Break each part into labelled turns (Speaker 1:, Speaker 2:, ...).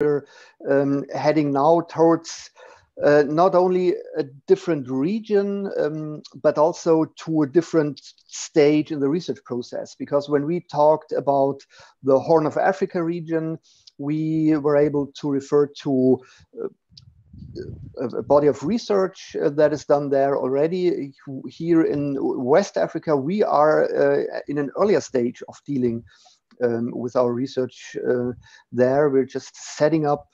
Speaker 1: we're um, heading now towards uh, not only a different region, um, but also to a different stage in the research process. Because when we talked about the Horn of Africa region, we were able to refer to uh, a body of research uh, that is done there already. Here in West Africa, we are uh, in an earlier stage of dealing um, with our research uh, there. We're just setting up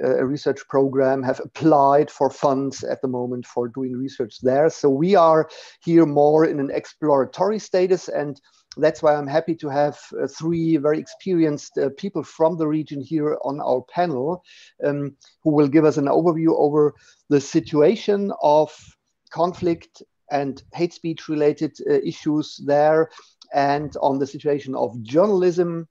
Speaker 1: a research program, have applied for funds at the moment for doing research there. So we are here more in an exploratory status and that's why I'm happy to have uh, three very experienced uh, people from the region here on our panel um, who will give us an overview over the situation of conflict and hate speech related uh, issues there and on the situation of journalism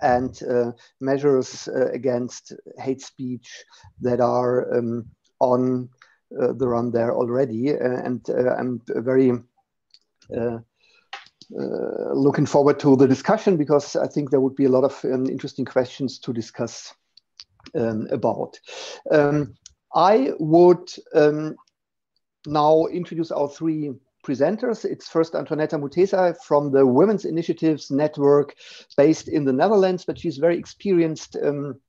Speaker 1: and uh, measures uh, against hate speech that are um, on uh, the run there already. and I'm very looking forward to the discussion because I think there would be a lot of um, interesting questions to discuss um, about. Um, I would um, now introduce our three presenters. It's first Antoinetta Mutesa from the Women's Initiatives Network based in the Netherlands, but she's very experienced um,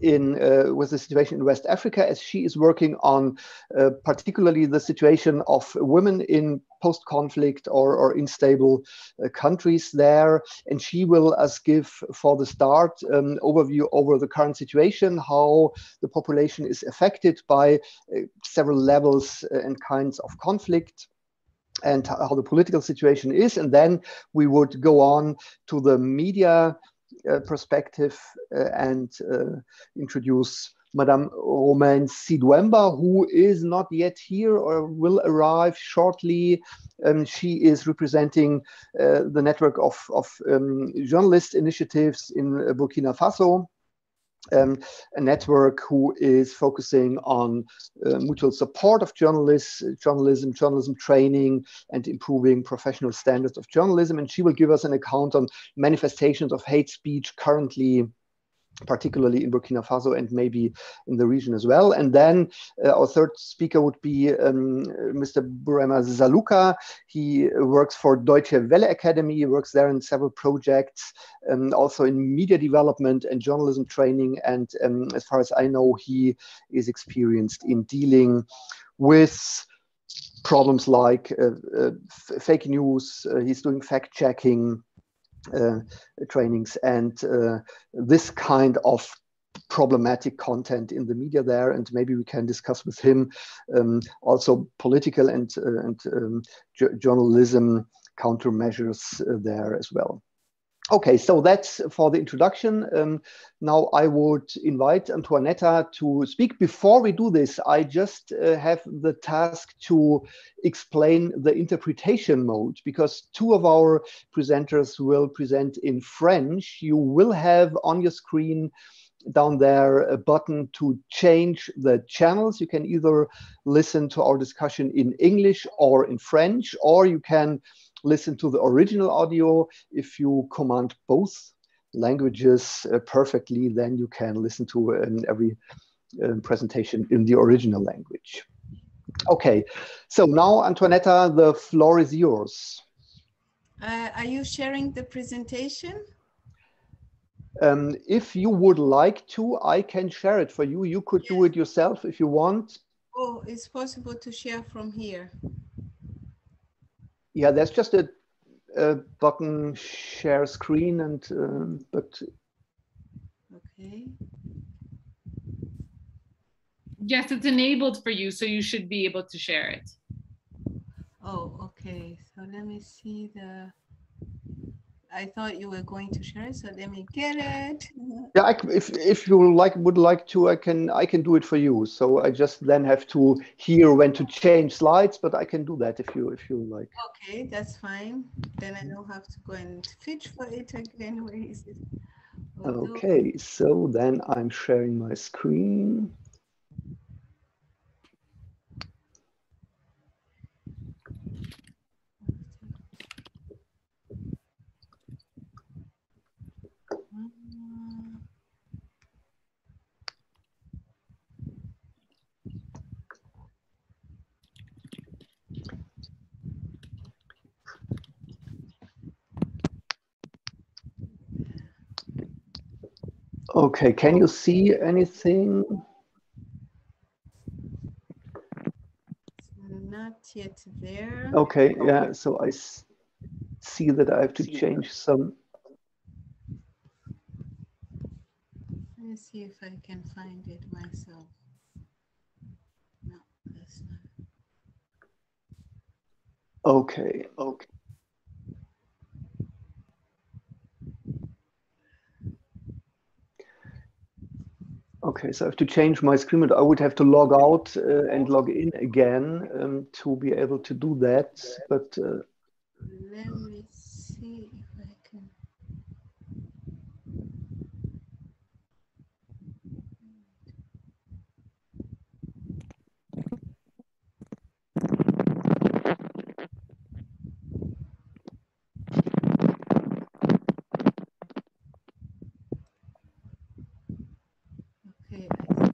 Speaker 1: in uh, with the situation in West Africa as she is working on uh, particularly the situation of women in post-conflict or, or unstable uh, countries there and she will us give for the start um, overview over the current situation how the population is affected by uh, several levels uh, and kinds of conflict and how the political situation is. And then we would go on to the media uh, perspective uh, and uh, introduce Madame Romaine Sidwemba, who is not yet here or will arrive shortly. Um, she is representing uh, the network of, of um, journalist initiatives in Burkina Faso um, a network who is focusing on uh, mutual support of journalists, journalism, journalism training, and improving professional standards of journalism. And she will give us an account on manifestations of hate speech currently particularly in Burkina Faso and maybe in the region as well. And then uh, our third speaker would be um, Mr. Burema Zaluka. He works for Deutsche Welle Academy. He works there in several projects, um, also in media development and journalism training. And um, as far as I know, he is experienced in dealing with problems like uh, uh, fake news. Uh, he's doing fact checking trainings and uh, this kind of problematic content in the media there and maybe we can discuss with him um, also political and, uh, and um, journalism countermeasures uh, there as well. Okay, so that's for the introduction. Um, now I would invite Antoinetta to speak. Before we do this, I just uh, have the task to explain the interpretation mode because two of our presenters will present in French. You will have on your screen down there a button to change the channels. You can either listen to our discussion in English or in French, or you can listen to the original audio. If you command both languages uh, perfectly, then you can listen to um, every uh, presentation in the original language. Okay, so now Antoinetta, the floor is yours.
Speaker 2: Uh, are you sharing the presentation?
Speaker 1: Um, if you would like to, I can share it for you. You could yes. do it yourself if you want.
Speaker 2: Oh, it's possible to share from here.
Speaker 1: Yeah, there's just a, a button share screen and um, but
Speaker 2: okay.
Speaker 3: Yes, it's enabled for you, so you should be able to share it.
Speaker 2: Oh, okay. So let me see the. I thought you were going to share it, so let me get it.
Speaker 1: Yeah, I, if if you like would like to, I can I can do it for you. So I just then have to hear when to change slides, but I can do that if you if you like.
Speaker 2: Okay, that's fine. Then I don't have to go and fish for it again. Where is it?
Speaker 1: Okay, so then I'm sharing my screen. Okay, can you see anything?
Speaker 2: Not yet there.
Speaker 1: Okay, yeah, so I see that I have to change some.
Speaker 2: Let me see if I can find it myself. No, that's not.
Speaker 1: Okay, okay. Okay, so I have to change my screen, but I would have to log out uh, and log in again um, to be able to do that. But uh,
Speaker 2: Let me see if I can. Okay, I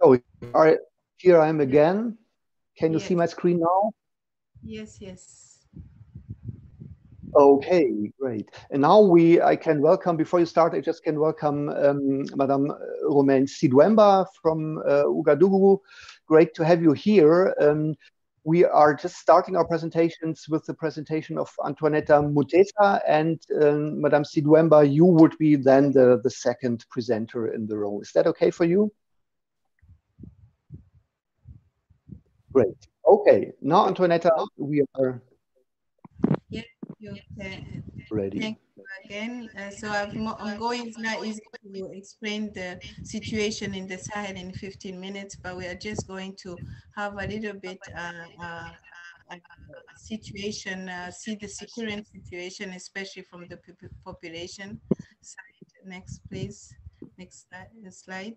Speaker 1: oh, all right, here I am again. Can you see my screen now?
Speaker 2: Yes, yes.
Speaker 1: Okay, great. And now we, I can welcome, before you start, I just can welcome um, Madame Romaine Sidwemba from uh, Ouagadougou. Great to have you here. Um, we are just starting our presentations with the presentation of Antoinetta Mutesa and um, Madame Sidwemba, you would be then the, the second presenter in the row. Is that okay for you? Great. Okay, now Antoinetta, we are
Speaker 2: You can,
Speaker 1: ready.
Speaker 2: Thank you again. Uh, so I've, mo- I'm going, it's not easy to explain the situation in the Sahel in 15 minutes, but we are just going to have a little bit uh, uh, uh, situation, uh, see the current situation, especially from the population side. Next, please. Next slide.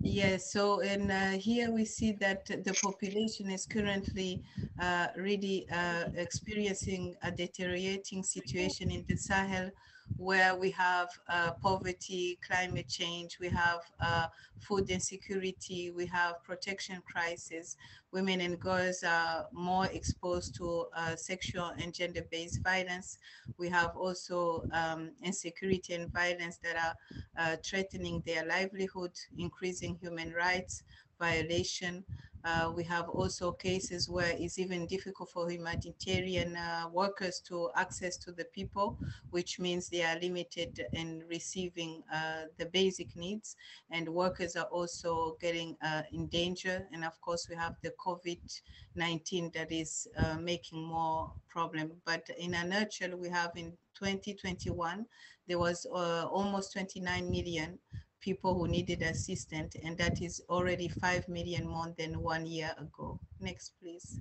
Speaker 2: Yes, so in uh, here we see that the population is currently uh, really uh, experiencing a deteriorating situation in the Sahel where we have uh, poverty, climate change, we have uh, food insecurity, we have protection crisis. Women and girls are more exposed to uh, sexual and gender-based violence. We have also um, insecurity and violence that are uh, threatening their livelihood, increasing human rights violation. Uh, we have also cases where it's even difficult for humanitarian uh, workers to access to the people, which means they are limited in receiving uh, the basic needs. And workers are also getting uh, in danger. And of course, we have the COVID-19 that is uh, making more problem. But in a nutshell, we have in 2021, there was uh, almost 29 million people who needed assistance, and that is already 5 million more than one year ago. Next, please.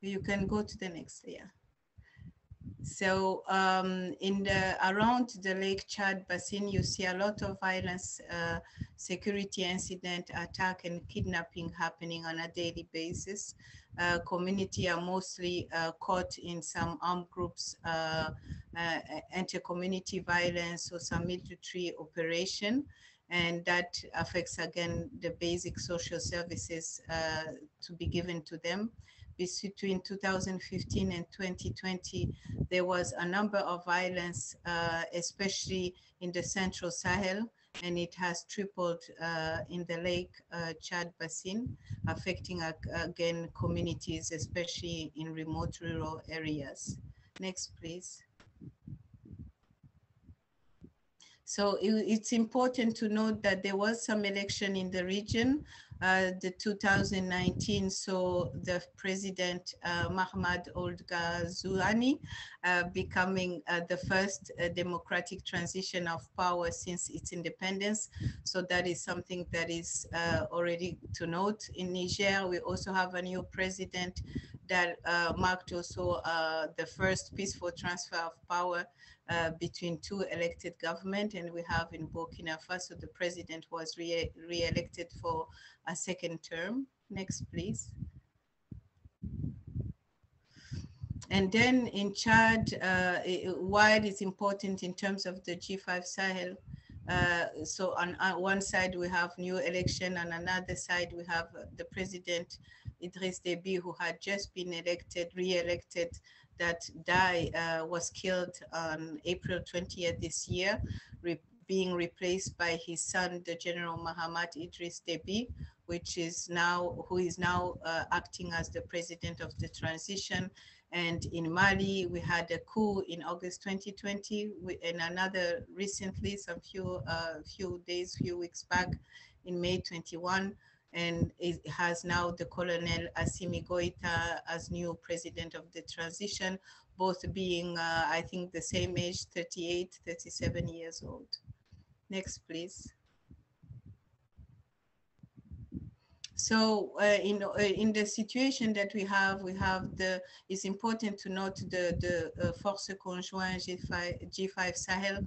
Speaker 2: You can go to the next layer. So um, in the around the Lake Chad basin, you see a lot of violence, uh, security incident, attack, and kidnapping happening on a daily basis. Uh, community are mostly uh, caught in some armed groups, uh, uh, anti-community violence or some military operation, and that affects again the basic social services uh, to be given to them. Between 2015 and 2020, there was a number of violence, uh, especially in the central Sahel, and it has tripled uh, in the Lake uh, Chad Basin, affecting uh, again communities, especially in remote rural areas. Next, please. So it, it's important to note that there was some election in the region uh, the 2019 so the president uh, Mahmoud Ould Ghazouani uh, becoming uh, the first uh, democratic transition of power since its independence. So that is something that is uh, already to note. In Niger, we also have a new president that marked also the first peaceful transfer of power uh, between two elected government. And we have in Burkina Faso, the president was re-elected re for a second term. Next, please. And then in Chad, uh, while it's important in terms of the G5 Sahel, uh, so on, on, one side we have new election, and another side we have the president Idriss Deby, who had just been elected, re-elected, that died, uh, was killed on April 20th this year, re being replaced by his son, the General Mahamat Idriss Deby, which is now who is now uh, acting as the president of the transition. And in Mali, we had a coup in August 2020, and another recently, some few uh, few days, few weeks back, in May 21, and it has now the Colonel Assimi Goita as new president of the transition, both being, uh, I think, the same age, 38, 37 years old. Next, please. So uh, in, uh, in the situation that we have, we have the, it's important to note the, the uh, Force Conjoint G5, G5 Sahel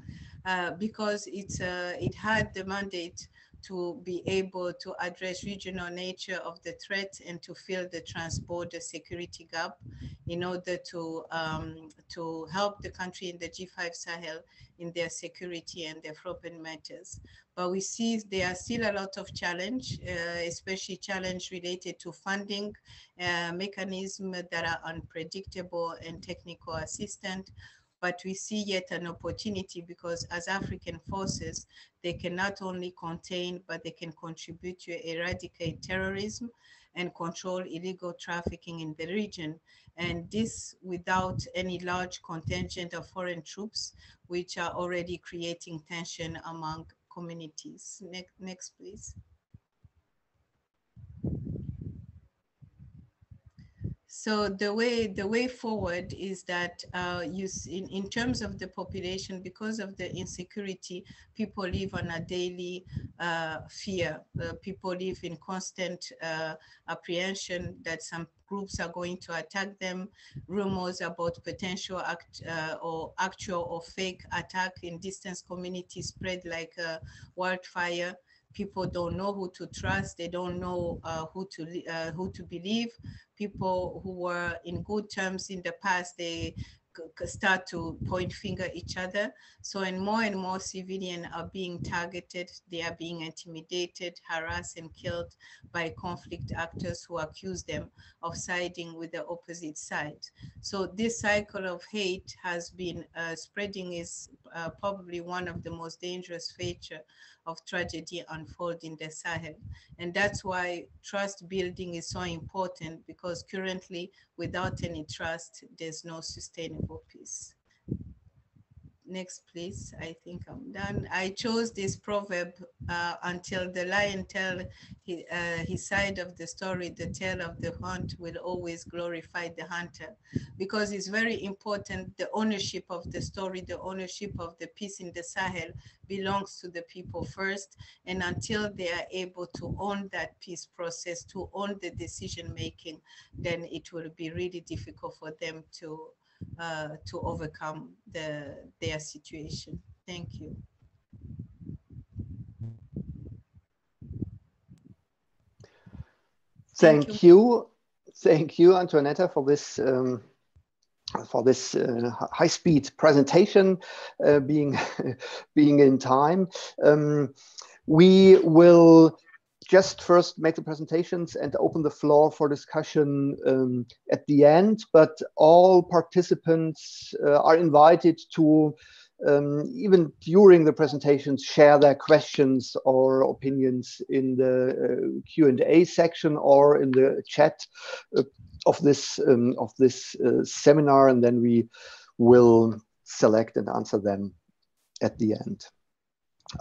Speaker 2: uh, because it's, uh, it had the mandate to be able to address regional nature of the threat and to fill the trans-border security gap in order to, um, to help the country in the G5 Sahel in their security and development matters. But we see there are still a lot of challenge, uh, especially challenge related to funding uh, mechanisms that are unpredictable and technical assistance but we see yet an opportunity because as African forces, they can not only contain, but they can contribute to eradicate terrorism and control illegal trafficking in the region. And this without any large contingent of foreign troops, which are already creating tension among communities. Next, next please. So the way the way forward is that uh, you in, in terms of the population, because of the insecurity, people live on a daily uh, fear. Uh, people live in constant uh, apprehension that some groups are going to attack them. Rumors about potential act uh, or actual or fake attack in distance communities spread like a wildfire people don't know who to trust they don't know uh, who to uh, who to believe people who were in good terms in the past, they start to point finger each other. So and more and more civilians are being targeted, they are being intimidated, harassed and killed by conflict actors who accuse them of siding with the opposite side. So this cycle of hate has been uh, spreading is uh, probably one of the most dangerous feature of tragedy unfold in the Sahel. And that's why trust building is so important because currently without any trust, there's no sustainable peace. Next, please. I think I'm done. I chose this proverb uh, until the lion tell uh, his side of the story, the tale of the hunt will always glorify the hunter because it's very important. The ownership of the story, the ownership of the peace in the Sahel belongs to the people first. And until they are able to own that peace process, to own the decision making, then it will be really difficult for them to uh, to overcome the, their situation. Thank you.
Speaker 1: Thank, Thank you. you. Thank you, Antoinetta, for this um, for this uh, high-speed presentation, uh, being being in time. Um, we will just first make the presentations and open the floor for discussion um, at the end, but all participants uh, are invited to, um, even during the presentations, share their questions or opinions in the uh, Q&A section or in the chat uh, of this, um, of this uh, seminar, and then we will select and answer them at the end.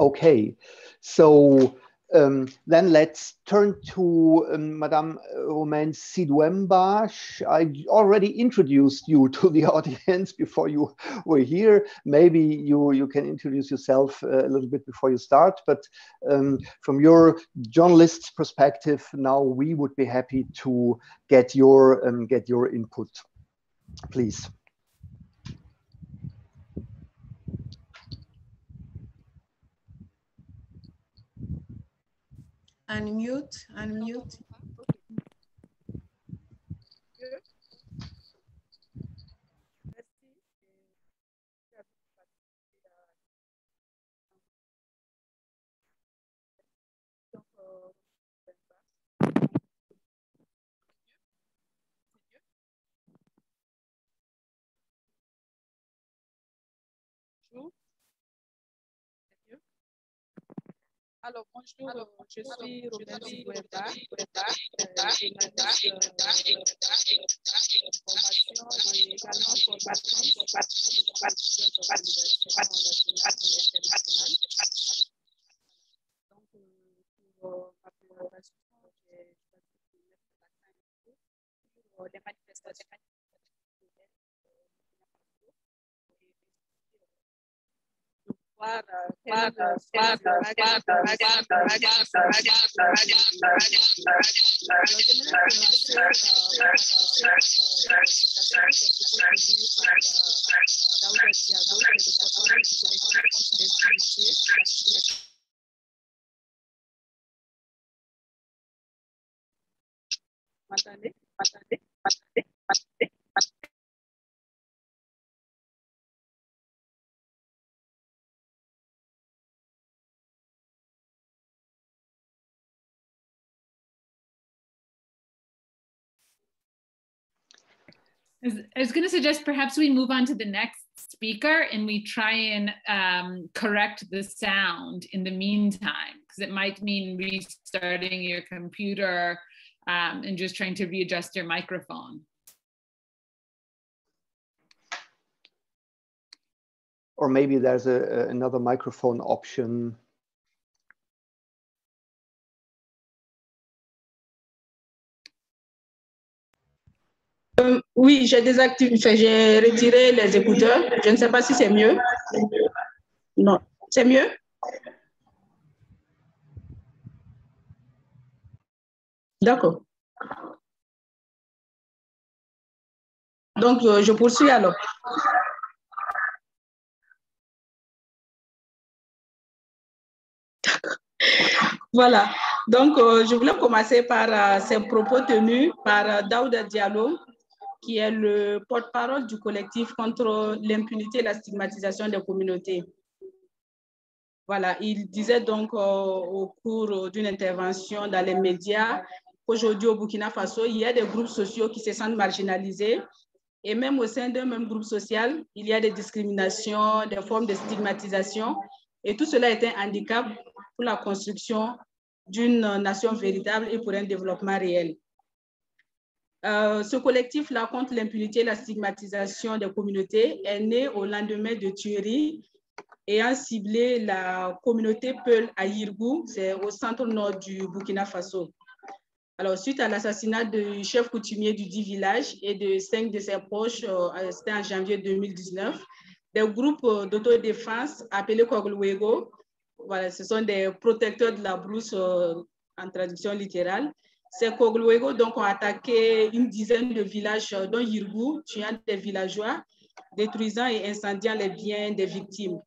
Speaker 1: Okay, so Um, then let's turn to um, Madame Romaine Sidwemba. I already introduced you to the audience before you were here. Maybe you, you can introduce yourself uh, a little bit before you start, but um, from your journalist's perspective, now we would be happy to get your, um, get your input, please.
Speaker 2: Unmute, unmute.
Speaker 4: Alors, bonjour, Alors, je suis Weba, journaliste d'information et également Donc, pour ma présentation, j'ai choisi de mettre l'accent sur les manifestations Matande, matande, matande, matande.
Speaker 3: I was going to suggest perhaps we move on to the next speaker and we try and um, correct the sound in the meantime, because it might mean restarting your computer um, and just trying to readjust your microphone.
Speaker 1: Or maybe there's a, another microphone option
Speaker 4: Euh, oui, j'ai désactivé, j'ai retiré les écouteurs. Je ne sais pas si c'est mieux. Non, c'est mieux? D'accord. Donc, euh, je poursuis alors. Voilà. Donc, euh, je voulais commencer par ces propos tenus par Daouda Diallo, qui est le porte-parole du collectif contre l'impunité et la stigmatisation des communautés. Voilà, il disait donc au cours d'une intervention dans les médias qu'aujourd'hui au Burkina Faso, il y a des groupes sociaux qui se sentent marginalisés et même au sein d'un même groupe social, il y a des discriminations, des formes de stigmatisation et tout cela est un handicap pour la construction d'une nation véritable et pour un développement réel. Euh, ce collectif-là contre l'impunité et la stigmatisation des communautés est né au lendemain de tueries ayant ciblé la communauté Peul à Yirgou, c'est au centre nord du Burkina Faso. Alors, suite à l'assassinat du chef coutumier du dit village et de cinq de ses proches, euh, c'était en janvier 2019, des groupes d'autodéfense appelés Kogluego, voilà, ce sont des protecteurs de la brousse euh, en traduction littérale, ces Kogluego donc, ont attaqué une dizaine de villages, dont Yirgou, tuant des villageois, détruisant et incendiant les biens des victimes.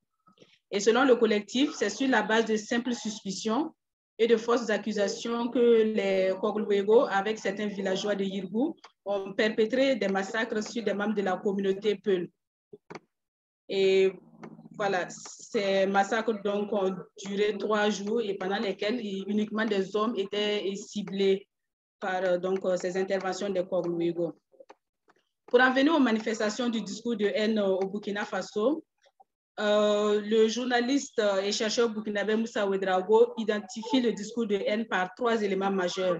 Speaker 4: Et selon le collectif, c'est sur la base de simples suspicions et de fausses accusations que les Kogluego, avec certains villageois de Yirgou, ont perpétré des massacres sur des membres de la communauté Peul. Et voilà, ces massacres donc ont duré trois jours et pendant lesquels uniquement des hommes étaient ciblés par euh, donc, euh, ces interventions de Kogluego. Pour en venir aux manifestations du discours de haine au Burkina Faso, euh, le journaliste et chercheur burkinabé Moussa Ouedraogo identifie le discours de haine par trois éléments majeurs.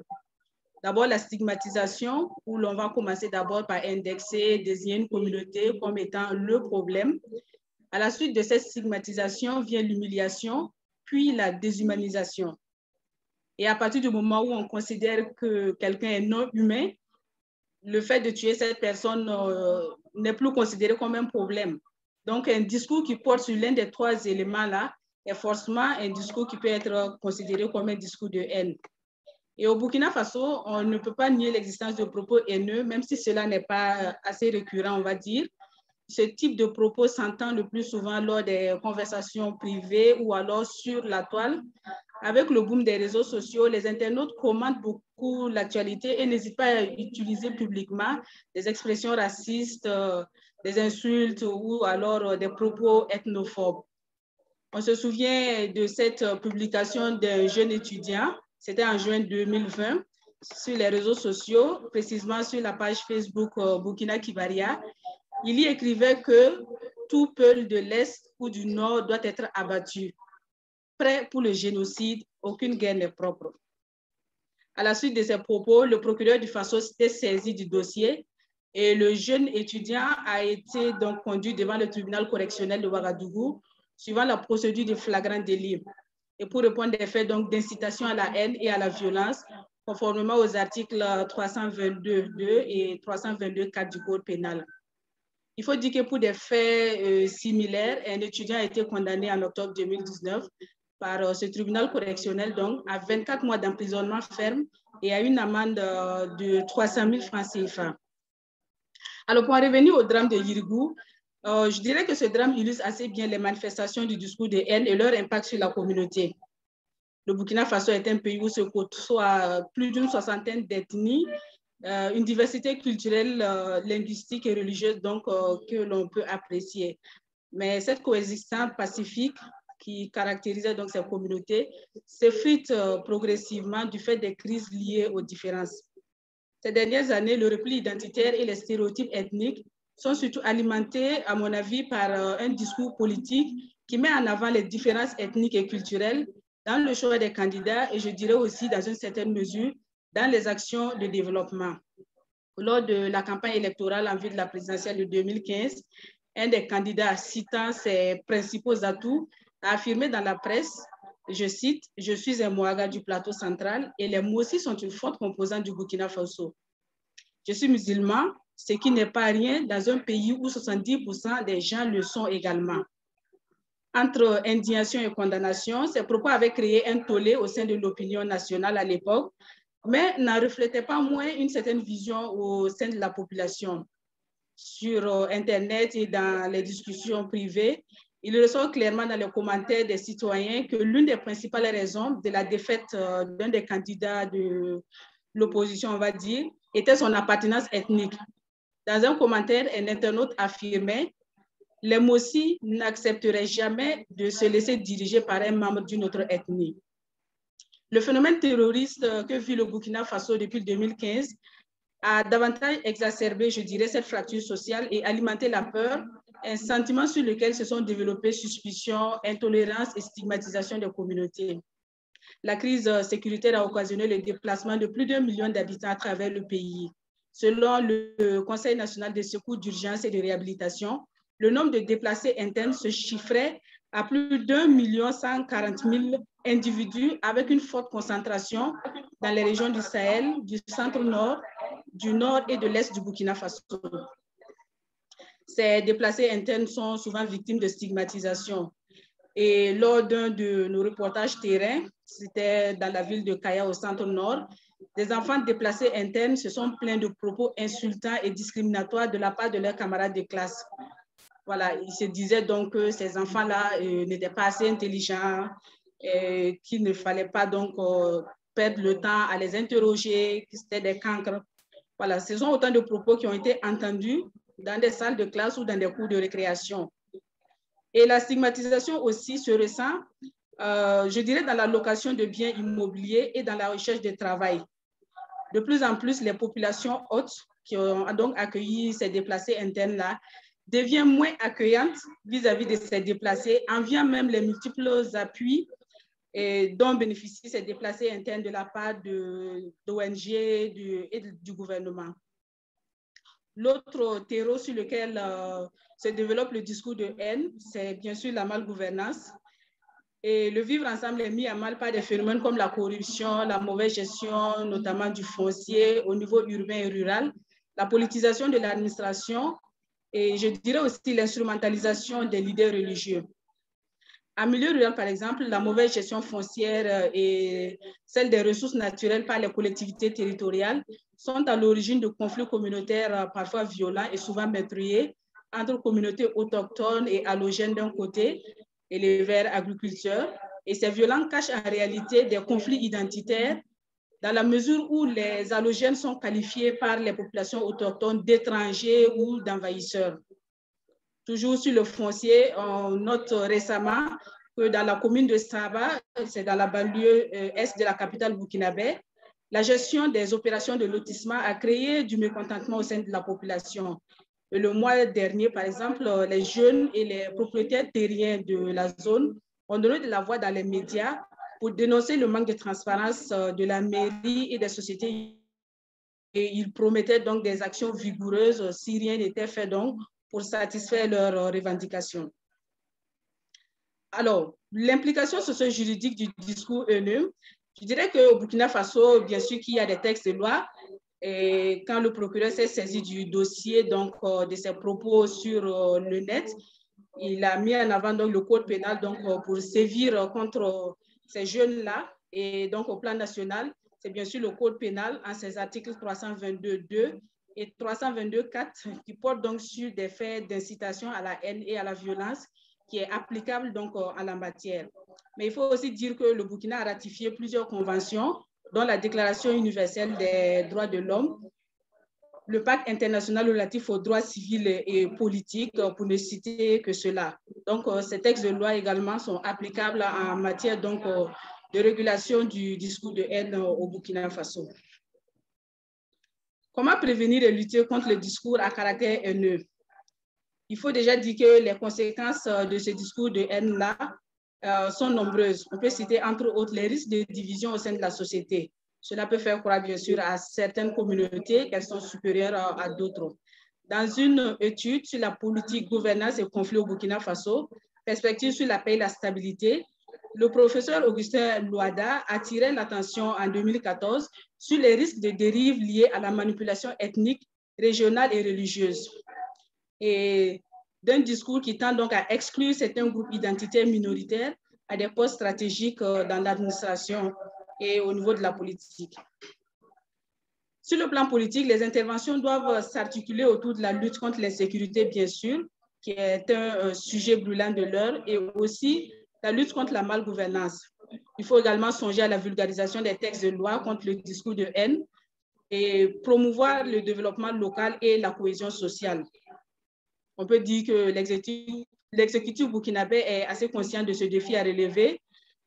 Speaker 4: D'abord, la stigmatisation, où l'on va commencer d'abord par indexer, désigner une communauté comme étant le problème. À la suite de cette stigmatisation vient l'humiliation, puis la déshumanisation. Et à partir du moment où on considère que quelqu'un est non humain, le fait de tuer cette personne euh, n'est plus considéré comme un problème. Donc, un discours qui porte sur l'un des trois éléments-là est forcément un discours qui peut être considéré comme un discours de haine. Et au Burkina Faso, on ne peut pas nier l'existence de propos haineux, même si cela n'est pas assez récurrent, on va dire. Ce type de propos s'entend le plus souvent lors des conversations privées ou alors sur la toile. Avec le boom des réseaux sociaux, les internautes commentent beaucoup l'actualité et n'hésitent pas à utiliser publiquement des expressions racistes, euh, des insultes ou alors euh, des propos ethnophobes. On se souvient de cette publication d'un jeune étudiant c'était en juin 2020 sur les réseaux sociaux, précisément sur la page Facebook euh, Burkina Kibaria. Il y écrivait que tout peuple de l'Est ou du Nord doit être abattu. Prêt pour le génocide, aucune guerre n'est propre. À la suite de ces propos, le procureur du Faso s'était saisi du dossier et le jeune étudiant a été donc conduit devant le tribunal correctionnel de Ouagadougou suivant la procédure de flagrant délit et pour répondre des faits d'incitation à la haine et à la violence, conformément aux articles 322.2 et 322.4 du Code pénal. Il faut dire que pour des faits euh, similaires, un étudiant a été condamné en octobre 2019 par euh, ce tribunal correctionnel donc, à 24 mois d'emprisonnement ferme et à une amende euh, de 300 000 francs CFA. Alors, pour en revenir au drame de Yirgou, euh, je dirais que ce drame illustre assez bien les manifestations du discours de haine et leur impact sur la communauté. Le Burkina Faso est un pays où se côtoient plus d'une soixantaine d'ethnies, euh, une diversité culturelle, euh, linguistique et religieuse donc, que l'on peut apprécier. Mais cette coexistence pacifique qui caractérisait donc ces communautés s'effrite progressivement du fait des crises liées aux différences. Ces dernières années, le repli identitaire et les stéréotypes ethniques sont surtout alimentés, à mon avis, par euh, un discours politique qui met en avant les différences ethniques et culturelles dans le choix des candidats et je dirais aussi, dans une certaine mesure, dans les actions de développement. Lors de la campagne électorale en vue de la présidentielle de 2015, un des candidats citant ses principaux atouts affirmé dans la presse, je cite, « Je suis un Mouaga du plateau central et les aussi sont une forte composante du Burkina Faso. Je suis musulman, ce qui n'est pas rien dans un pays où 70% des gens le sont également. Entre indignation et condamnation, ces propos avaient créé un tollé au sein de l'opinion nationale à l'époque, mais n'en reflétaient pas moins une certaine vision au sein de la population. Sur euh, Internet et dans les discussions privées, il ressort clairement dans les commentaires des citoyens que l'une des principales raisons de la défaite euh, d'un des candidats de l'opposition, on va dire, était son appartenance ethnique. Dans un commentaire, un internaute affirmait les Mossi n'accepteraient jamais de se laisser diriger par un membre d'une autre ethnie. Le phénomène terroriste que vit le Burkina Faso depuis 2015 a davantage exacerbé, je dirais, cette fracture sociale et alimenté la peur, un sentiment sur lequel se sont développées suspicion, intolérance et stigmatisation des communautés. La crise sécuritaire a occasionné le déplacement de plus d'un million d'habitants à travers le pays. Selon le Conseil national de secours d'urgence et de réhabilitation, le nombre de déplacés internes se chiffrait à plus d'un million cent quarante mille individus avec une forte concentration dans les régions du Sahel, du centre-nord, du nord et de l'est du Burkina Faso. Ces déplacés internes sont souvent victimes de stigmatisation. Et lors d'un de nos reportages terrain, c'était dans la ville de Kaya au centre-nord, des enfants déplacés internes se sont plaints de propos insultants et discriminatoires de la part de leurs camarades de classe. Voilà, ils se disaient donc que ces enfants-là euh, n'étaient pas assez intelligents, et qu'il ne fallait pas donc euh, perdre le temps à les interroger, que c'était des cancres. Voilà, ce sont autant de propos qui ont été entendus dans des salles de classe ou dans des cours de récréation. Et la stigmatisation aussi se ressent euh, je dirais, dans la location de biens immobiliers et dans la recherche de travail. De plus en plus, les populations hautes qui ont donc accueilli ces déplacés internes-là deviennent moins accueillantes vis-à-vis de ces déplacés, enviant même les multiples appuis et dont bénéficient ces déplacés internes de la part d'ONG et du gouvernement. L'autre terreau sur lequel euh, se développe le discours de haine, c'est bien sûr la malgouvernance Et le vivre ensemble est mis à mal par des phénomènes comme la corruption, la mauvaise gestion, notamment du foncier au niveau urbain et rural, la politisation de l'administration et je dirais aussi l'instrumentalisation des leaders religieux. En milieu rural, par exemple, la mauvaise gestion foncière euh, et celle des ressources naturelles par les collectivités territoriales sont à l'origine de conflits communautaires euh, parfois violents et souvent meurtriers entre communautés autochtones et allogènes d'un côté et les verts agriculteurs. Et ces violences cachent en réalité des conflits identitaires dans la mesure où les allogènes sont qualifiés par les populations autochtones d'étrangers ou d'envahisseurs. Toujours sur le foncier, on note récemment que dans la commune de Saba, c'est dans la banlieue euh, est de la capitale burkinabé, la gestion des opérations de lotissement a créé du mécontentement au sein de la population. Le mois dernier, par exemple, les jeunes et les propriétaires terriens de la zone ont donné de la voix dans les médias pour dénoncer le manque de transparence euh, de la mairie et des sociétés. Ils promettaient donc des actions vigoureuses si rien n'était fait donc pour satisfaire leurs euh, revendications. Alors, l'implication socio-juridique du discours haineux, je dirais qu'au Burkina Faso, bien sûr qu'il y a des textes de loi, et quand le procureur s'est saisi du dossier donc, euh, de ses propos sur le net, il a mis en avant donc, le code pénal donc, pour sévir contre ces jeunes-là. Et donc, au plan national, c'est bien sûr le code pénal en ses articles 322.2 et 322.4 qui portent donc sur des faits d'incitation à la haine et à la violence qui est applicable donc euh, à la matière. Mais il faut aussi dire que le Burkina a ratifié plusieurs conventions, dont la Déclaration universelle des droits de l'homme, le pacte international relatif aux droits civils et politiques, pour ne citer que cela. Donc, euh, ces textes de loi également sont applicables en matière donc, euh, de régulation du discours de haine au Burkina Faso. Comment prévenir et lutter contre le discours à caractère haineux? Il faut déjà dire que les conséquences de ce discours de haine-là euh, sont nombreuses. On peut citer entre autres les risques de division au sein de la société, cela peut faire croire, bien sûr, à certaines communautés qu'elles sont supérieures à, d'autres. Dans une étude sur la politique, gouvernance et conflit au Burkina Faso, perspective sur la paix et la stabilité, le professeur Augustin Loada attirait l'attention en 2014 sur les risques de dérives liés à la manipulation ethnique, régionale et religieuse. Et d'un discours qui tend donc à exclure certains groupes identitaires minoritaires à des postes stratégiques euh, dans l'administration et au niveau de la politique. Sur le plan politique, les interventions doivent s'articuler autour de la lutte contre l'insécurité, bien sûr, qui est un, sujet brûlant de l'heure, et aussi la lutte contre la malgouvernance. Il faut également songer à la vulgarisation des textes de loi contre le discours de haine et promouvoir le développement local et la cohésion sociale. On peut dire que l'exécutif burkinabé est assez conscient de ce défi à relever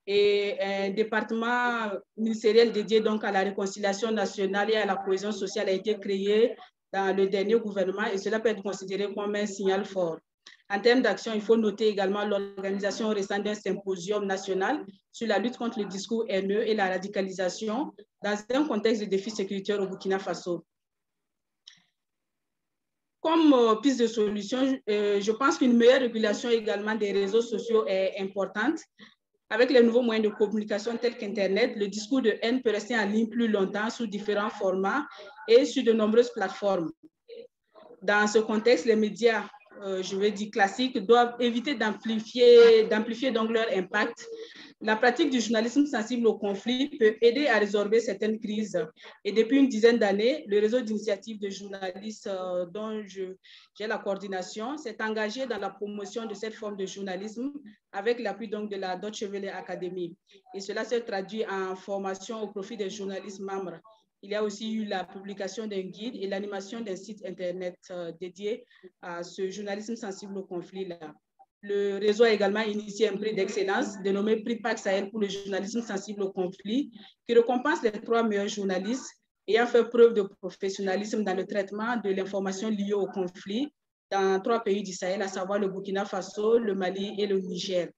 Speaker 4: et un département ministériel dédié donc à la réconciliation nationale et à la cohésion sociale a été créé dans le dernier gouvernement et cela peut être considéré comme un signal fort. En termes d'action, il faut noter également l'organisation récente d'un symposium national sur la lutte contre le discours haineux et la radicalisation dans un contexte de défis sécuritaires au Burkina Faso. Comme euh, piste de solution, euh, je pense qu'une meilleure régulation également des réseaux sociaux est importante avec les nouveaux moyens de communication tels qu'Internet, le discours de haine peut rester en ligne plus longtemps sous différents formats et sur de nombreuses plateformes. Dans ce contexte, les médias euh, je vais dire classiques, doivent éviter d'amplifier, donc leur impact. La pratique du journalisme sensible au conflit peut aider à résorber certaines crises. Et depuis une dizaine d'années, le réseau d'initiatives de journalistes euh, dont j'ai la coordination s'est engagé dans la promotion de cette forme de journalisme avec l'appui donc de la Deutsche Welle Academy. Et cela se traduit en formation au profit des journalistes membres. Il y a aussi eu la publication d'un guide et l'animation d'un site Internet euh, dédié à ce journalisme sensible au conflit-là. Le réseau a également initié un prix d'excellence dénommé Prix PAC Sahel pour le journalisme sensible au conflit, qui récompense les trois meilleurs journalistes ayant fait preuve de professionnalisme dans le traitement de l'information liée au conflit dans trois pays du Sahel, à savoir le Burkina Faso, le Mali et le Niger.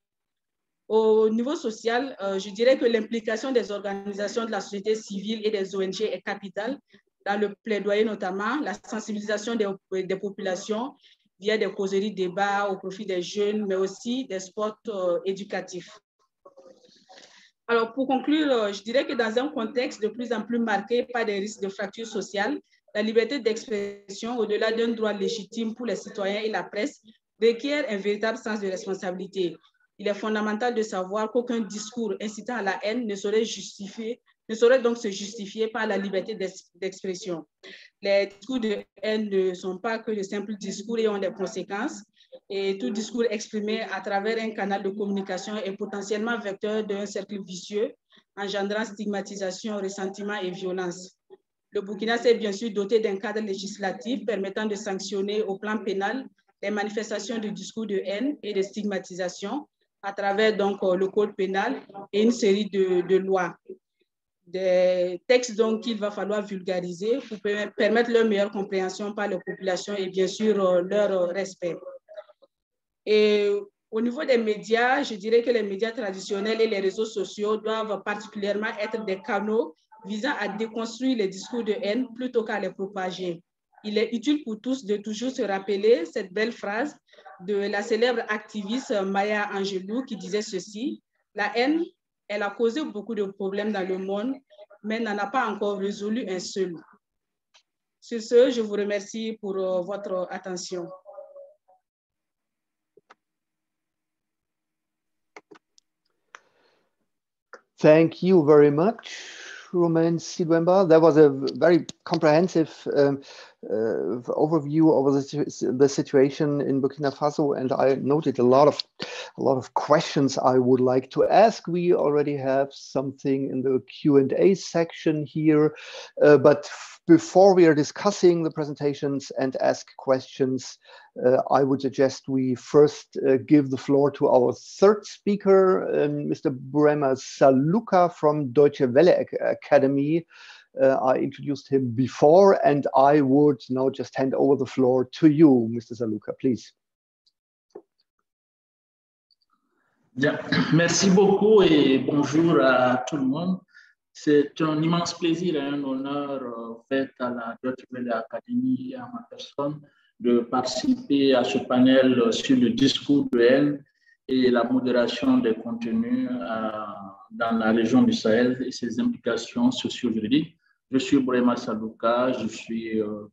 Speaker 4: Au niveau social, euh, je dirais que l'implication des organisations de la société civile et des ONG est capitale dans le plaidoyer notamment, la sensibilisation des, populations via des causeries, débats au profit des jeunes, mais aussi des sports euh, éducatifs. Alors, pour conclure, je dirais que dans un contexte de plus en plus marqué par des risques de fracture sociale, la liberté d'expression, au-delà d'un droit légitime pour les citoyens et la presse, requiert un véritable sens de responsabilité. Il est fondamental de savoir qu'aucun discours incitant à la haine ne saurait, justifier, ne saurait donc se justifier par la liberté d'expression. Les discours de haine ne sont pas que de simples discours et ont des conséquences. Et tout discours exprimé à travers un canal de communication est potentiellement vecteur d'un cercle vicieux, engendrant stigmatisation, ressentiment et violence. Le Burkina s'est bien sûr doté d'un cadre législatif permettant de sanctionner au plan pénal les manifestations de discours de haine et de stigmatisation à travers donc euh, le code pénal et une série de, lois. Des textes donc qu'il va falloir vulgariser pour permettre leur meilleure compréhension par la population et bien sûr euh, leur respect. Et au niveau des médias, je dirais que les médias traditionnels et les réseaux sociaux doivent particulièrement être des canaux visant à déconstruire les discours de haine plutôt qu'à les propager. Il est utile pour tous de toujours se rappeler cette belle phrase de la célèbre activiste Maya Angelou qui disait ceci, la haine, elle a causé beaucoup de problèmes dans le monde, mais n'en a pas encore résolu un seul. Sur ce, je vous remercie pour euh, votre attention.
Speaker 1: Thank you very much. Romain Sidwemba. That was a very comprehensive um, uh, overview over the, the, situation in Burkina Faso, and I noted a lot of a lot of questions I would like to ask. We already have something in the Q and A section here, uh, but before we are discussing the presentations and ask questions, uh, I would suggest we first uh, give the floor to our third speaker, um, Mr. Bremer Saluka from Deutsche Welle Academy. Uh, I introduced him before, and I would now just hand over the floor to you, Mr. Saluka, please.
Speaker 5: Bien. Merci beaucoup et bonjour à tout le monde. C'est un immense plaisir et un honneur euh, fait à la Deutsche Welle Academy et à ma personne de participer à ce panel sur le discours de haine et la modération des contenus euh, dans la région du Sahel et ses implications socio-juridiques. Je suis Brema Salouka, je suis euh,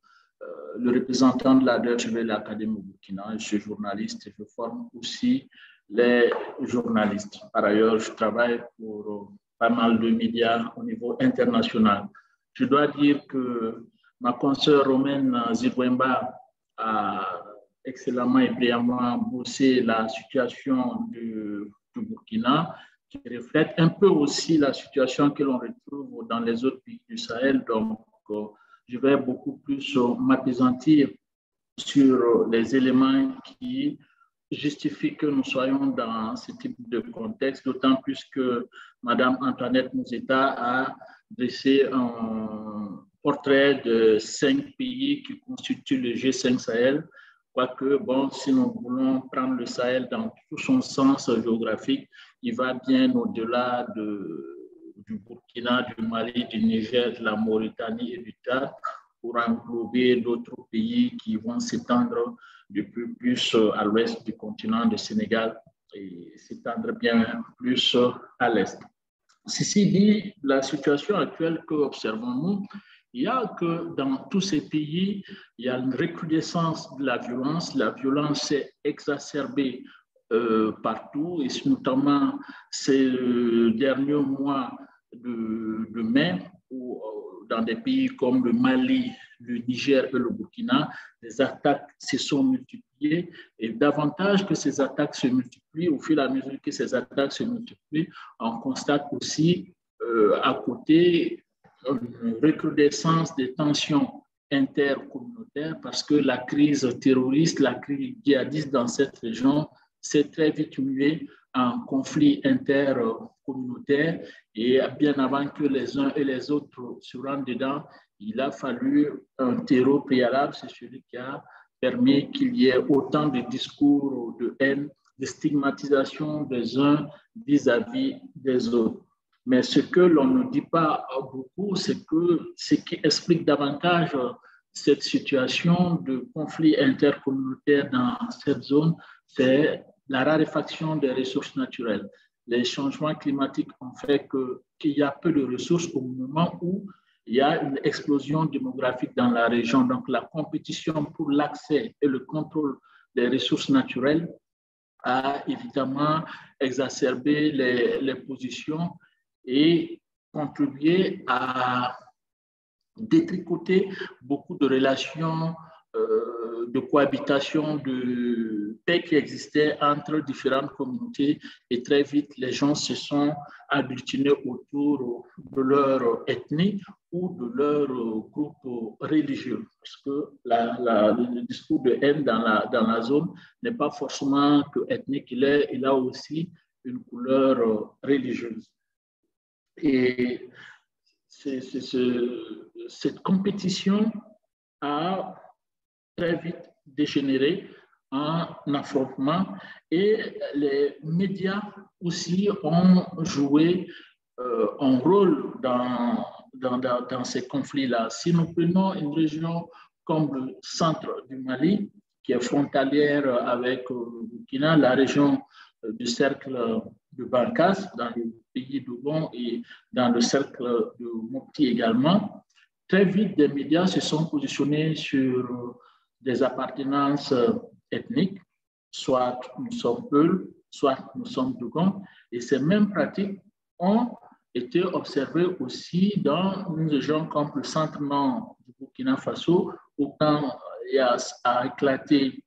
Speaker 5: le représentant de la Deutsche Welle Academy au Burkina, je suis journaliste et je forme aussi les journalistes. Par ailleurs, je travaille pour pas mal de médias au niveau international. Je dois dire que ma consoeur romaine Zidwemba a excellemment et brillamment bossé la situation du, Burkina, qui reflète un peu aussi la situation que l'on retrouve dans les autres pays du Sahel. Donc, euh, je vais beaucoup plus m'apaisantir sur les éléments qui justifie que nous soyons dans ce type de contexte, d'autant plus que Mme Antoinette Mouzeta a dressé un portrait de cinq pays qui constituent le G5 Sahel. Quoique, bon, si nous voulons prendre le Sahel dans tout son sens géographique, il va bien au-delà de, du Burkina, du Mali, du Niger, de la Mauritanie et du Tchad pour englober d'autres pays qui vont s'étendre depuis plus à l'ouest du continent du Sénégal et s'étendre bien plus à l'est. Ceci dit, la situation actuelle que observons-nous, il y a que dans tous ces pays, il y a une recrudescence de la violence. La violence s'est exacerbée euh, partout, et notamment ces derniers mois de mai, où dans des pays comme le Mali, le Niger et le Burkina, les attaques se sont multipliées et davantage que ces attaques se multiplient, au fur et à mesure que ces attaques se multiplient, on constate aussi euh, à côté une recrudescence des tensions intercommunautaires parce que la crise terroriste, la crise djihadiste dans cette région s'est très vite muée en conflit intercommunautaire et bien avant que les uns et les autres se rendent dedans, il a fallu un terreau préalable, c'est celui qui a permis qu'il y ait autant de discours de haine, de stigmatisation des uns vis-à-vis des autres. Mais ce que l'on ne dit pas beaucoup, c'est que ce qui explique davantage cette situation de conflit intercommunautaire dans cette zone, c'est la raréfaction des ressources naturelles. les changements climatiques ont fait qu'il y a peu de ressources au moment où il y a une explosion démographique dans la région. Donc, la compétition pour l'accès et le contrôle des ressources naturelles a évidemment exacerbé les, positions et contribué à détricoter beaucoup de relations euh, de cohabitation, de paix qui existait entre différentes communautés. Et très vite, les gens se sont agglutinés autour de leur ethnie ou de leur groupe religieux. Parce que le discours de haine dans la, dans la zone n'est pas forcément que ethnique, il, est, il a aussi une couleur religieuse. Et cette compétition a très vite dégénéré en affrontement et les médias aussi ont joué euh, un rôle dans, dans, dans, ces conflits-là. Si nous prenons une région comme le centre du Mali, qui est frontalière avec euh, Burkina, la région euh, du cercle de Barkas, dans le pays de Bon et dans le cercle de Mopti également, très vite, des médias se sont positionnés sur des appartenances euh, ethniques, soit nous sommes Peuls, soit nous sommes Dougons, et ces mêmes pratiques ont été observées aussi dans une région comme le centre-nord du Burkina Faso, où quand il y a, éclaté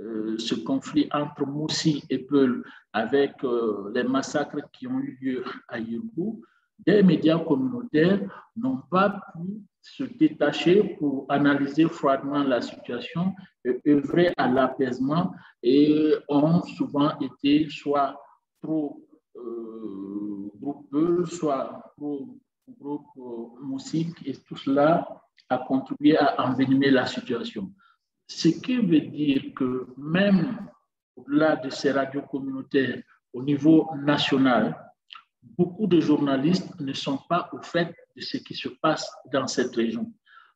Speaker 5: euh, ce conflit entre Moussi et Peul avec euh, les massacres qui ont eu lieu à Yurgou, des médias communautaires n'ont pas pu se détacher pour analyser froidement la situation et œuvrer à l'apaisement et ont souvent été soit trop euh, groupeux, soit trop groupe euh, et tout cela a contribué à envenimer la situation. Ce qui veut dire que même au-delà de ces radios communautaires au niveau national, beaucoup de journalistes ne sont pas au fait de ce qui se passe dans cette région.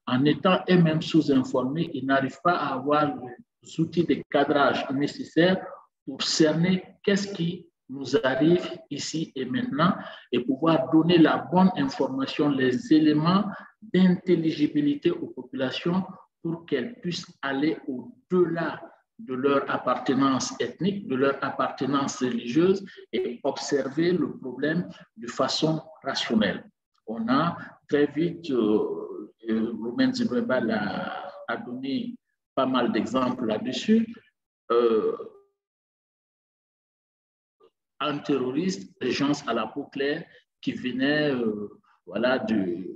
Speaker 5: En étant eux-mêmes sous-informés, ils n'arrivent pas à avoir les outils de cadrage nécessaires pour cerner qu'est-ce qui nous arrive ici et maintenant et pouvoir donner la bonne information, les éléments d'intelligibilité aux populations pour qu'elles puissent aller au-delà de leur appartenance ethnique, de leur appartenance religieuse et observer le problème de façon rationnelle. On a très vite, euh, euh Romain a, donné pas mal d'exemples là-dessus. Euh, un terroriste, des gens à la peau claire qui venaient euh, voilà, du,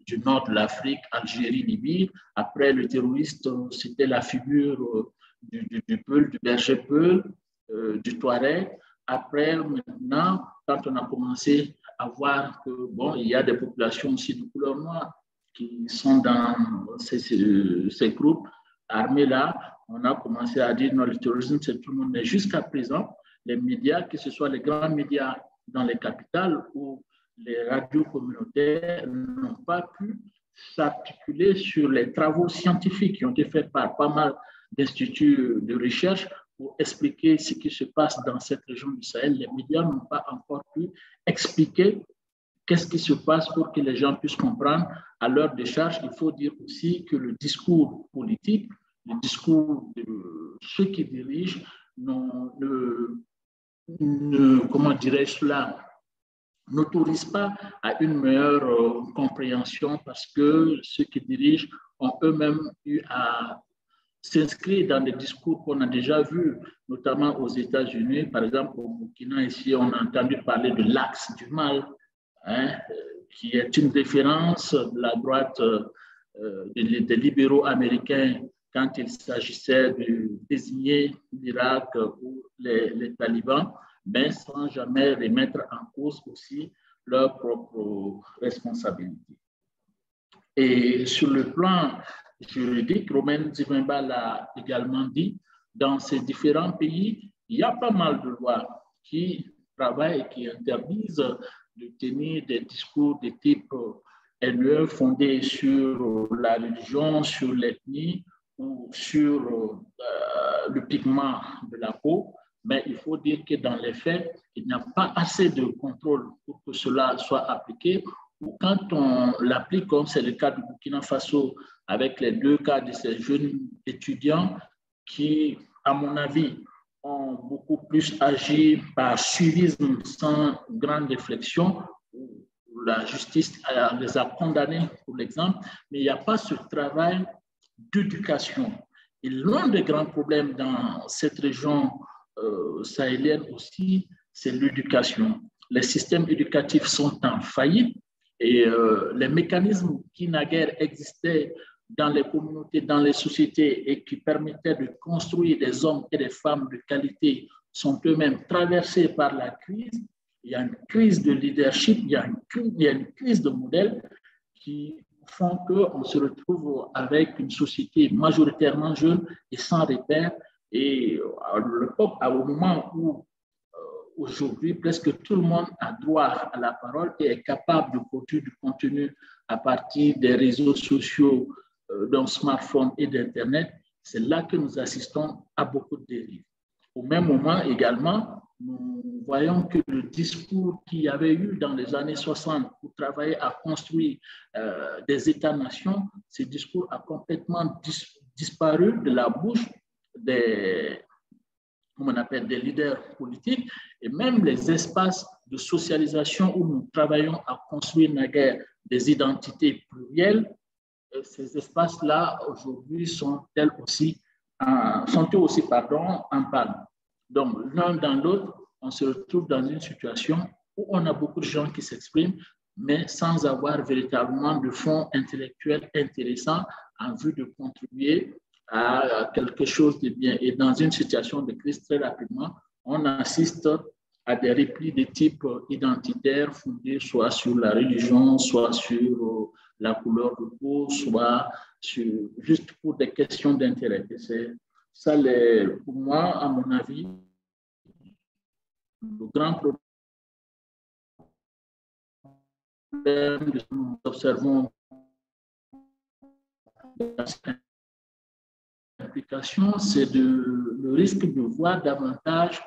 Speaker 5: du nord de l'Afrique, Algérie, Libye. Après, le terroriste, c'était la figure du, du, Peul, du berger Peul, du Touareg. Après, maintenant, quand on a commencé à voir que, bon, il y a des populations aussi de couleur noire qui sont dans ces, ces, groupes armés-là, on a commencé à dire non, le terrorisme, c'est tout le monde. Mais jusqu'à présent, les médias, que ce soit les grands médias dans les capitales ou les radios communautaires, n'ont pas pu s'articuler sur les travaux scientifiques qui ont été faits par pas mal d'instituts de recherche pour expliquer ce qui se passe dans cette région du Sahel. Les médias n'ont pas encore pu expliquer qu'est-ce qui se passe pour que les gens puissent comprendre. À leur décharge, il faut dire aussi que le discours politique, le discours de ceux qui dirigent, ne, comment dirais-je cela, n'autorise pas à une meilleure euh, compréhension parce que ceux qui dirigent ont eux-mêmes eu à s'inscrit dans des discours qu'on a déjà vus, notamment aux États-Unis. Par exemple, au Burkina, ici, on a entendu parler de l'axe du mal, hein, qui est une référence de la droite euh, des, libéraux américains quand il s'agissait de désigner l'Irak ou les, les, talibans, mais sans jamais remettre en cause aussi leur propre responsabilité. Et sur le plan juridique, Romain Zivimba l'a également dit, dans ces différents pays, il y a pas mal de lois qui travaillent et qui interdisent de tenir des discours de type haineux fondés sur la religion, sur l'ethnie ou sur euh, le pigment de la peau. mais il faut dire que dans les faits, il n'y a pas assez de contrôle pour que cela soit appliqué. Quand on l'applique, comme c'est le cas du Burkina Faso, avec les deux cas de ces jeunes étudiants qui, à mon avis, ont beaucoup plus agi par suivisme sans grande réflexion. La justice les a condamnés, pour l'exemple, mais il n'y a pas ce travail d'éducation. Et l'un des grands problèmes dans cette région euh, sahélienne aussi, c'est l'éducation. Les systèmes éducatifs sont en faillite et euh, les mécanismes qui naguère existaient dans les communautés, dans les sociétés et qui permettaient de construire des hommes et des femmes de qualité sont eux-mêmes traversés par la crise. Il y a une crise de leadership, il y a une, crise de modèle qui font qu'on se retrouve avec une société majoritairement jeune et sans repères. Et le peuple, au moment où aujourd'hui, presque tout le monde a droit à la parole et est capable de produire du contenu à partir des réseaux sociaux, euh, d'un smartphone et d'Internet. C'est là que nous assistons à beaucoup de dérives. Au même moment également, nous voyons que le discours qu'il y avait eu dans les années 60 pour travailler à construire euh, des États-nations, ce discours a complètement disparu de la bouche des, comme on appelle, des leaders politiques et même les espaces de socialisation où nous travaillons à construire naguère des identités plurielles, euh, ces espaces-là aujourd'hui sont elles aussi, sont eux aussi pardon, en panne. Donc l'un dans l'autre, on se retrouve dans une situation où on a beaucoup de gens qui s'expriment, mais sans avoir véritablement de fonds intellectuels intéressants en vue de contribuer à quelque chose de bien. Et dans une situation de crise, très rapidement, on assiste à des replis de type identitaire fondés soit sur la religion, soit sur euh, la couleur de peau, soit sur, juste pour des questions d'intérêt. C'est ça, les, pour moi, à mon avis, le grand problème que nous observons dans application, c'est le risque de voir davantage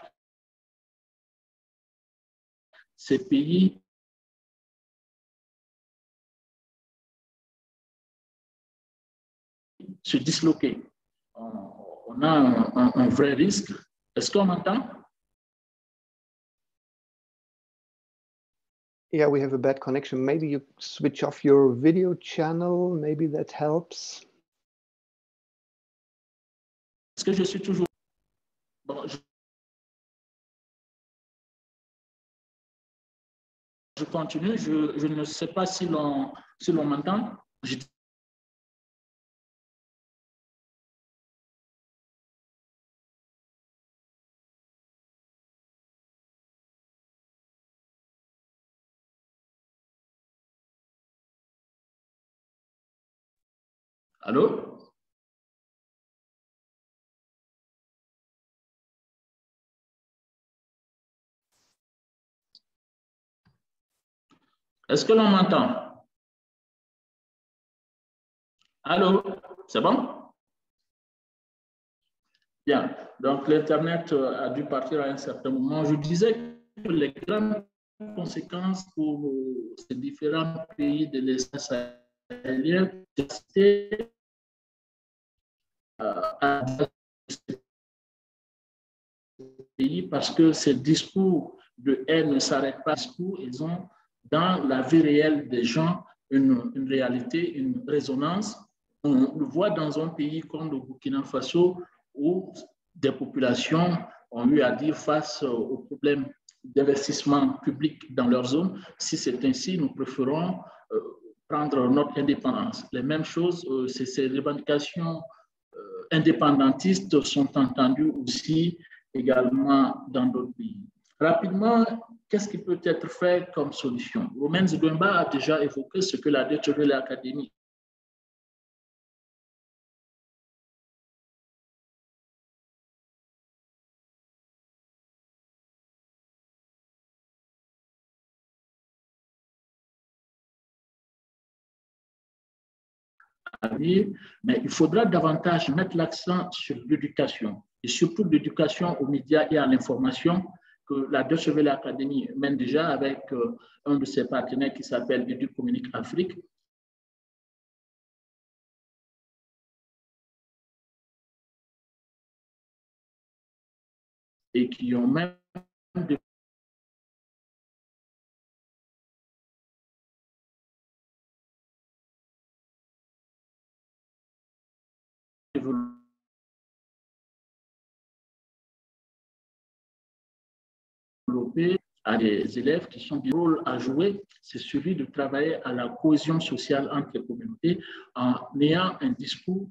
Speaker 5: ces pays se disloquer. On a un, vrai risque. Est-ce qu'on m'entend?
Speaker 1: Yeah, we have a bad connection. Maybe you switch off your video channel. Maybe that helps.
Speaker 5: Est-ce que je suis toujours... Je... continue. Je, ne sais pas si l'on si m'entend. Allô? Est-ce que l'on m'entend? Allô? C'est bon? Bien. Donc, l'Internet a dû partir à un certain moment. Je disais que les grandes conséquences pour ces différents pays de l'espace aérien, c'était à pays parce que ces discours de haine ne s'arrêtent pas. Ils ont dans la vie réelle des gens une, réalité, une résonance. On le voit dans un pays comme le Burkina Faso où des populations ont eu à dire face aux problèmes d'investissement public dans leur zone. Si c'est ainsi, nous préférons euh, prendre notre indépendance. Les mêmes choses, euh, ces revendications euh, indépendantistes sont entendues aussi également dans d'autres pays. Rapidement, qu'est-ce qui peut être fait comme solution? Romain Zidouemba a déjà évoqué ce que la Welle Academy mais il faudra davantage mettre l'accent sur l'éducation. et surtout d'éducation aux médias et à l'information que la Deutsche Welle Academy mène déjà avec euh, un de ses partenaires qui s'appelle EduCommunique Afrique. Et qui ont même à des élèves qui sont du rôle à jouer, c'est celui de travailler à la cohésion sociale entre les communautés en ayant un discours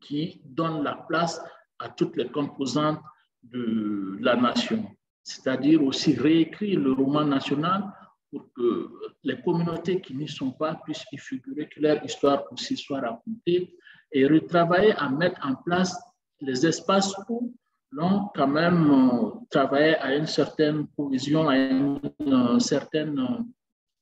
Speaker 5: qui donne la place à toutes les composantes de la nation, c'est-à-dire aussi réécrire le roman national pour que les communautés qui n'y sont pas puissent y figurer, que leur histoire aussi soit racontée et retravailler à mettre en place les espaces où l'on quand même euh, travaillé à une certaine cohésion, à une euh, certaine euh,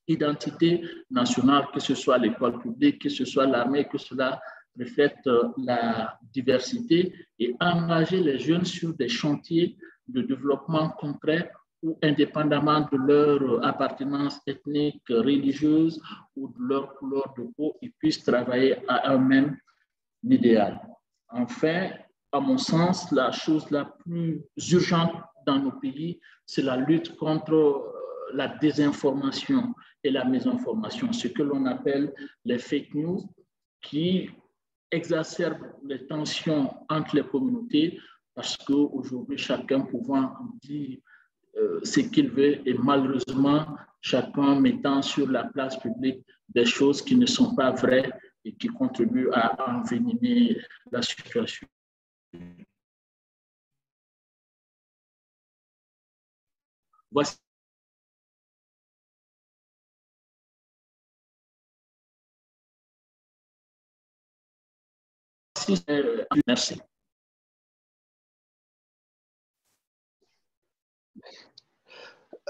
Speaker 5: identité nationale, que ce soit l'école publique, que ce soit l'armée, que cela reflète la diversité et engager les jeunes sur des chantiers de développement concret ou indépendamment de leur appartenance ethnique, religieuse ou de leur couleur de peau, ils puissent travailler à un même idéal. Enfin, à mon sens, la chose la plus urgente dans nos pays, c'est la lutte contre euh, la désinformation et la mésinformation, ce que l'on appelle les fake news, qui exacerbent les tensions entre les communautés parce qu'aujourd'hui, chacun pouvant dire euh, ce qu'il veut et malheureusement, chacun mettant sur la place publique des choses qui ne sont pas vraies et qui contribuent à envenimer la situation.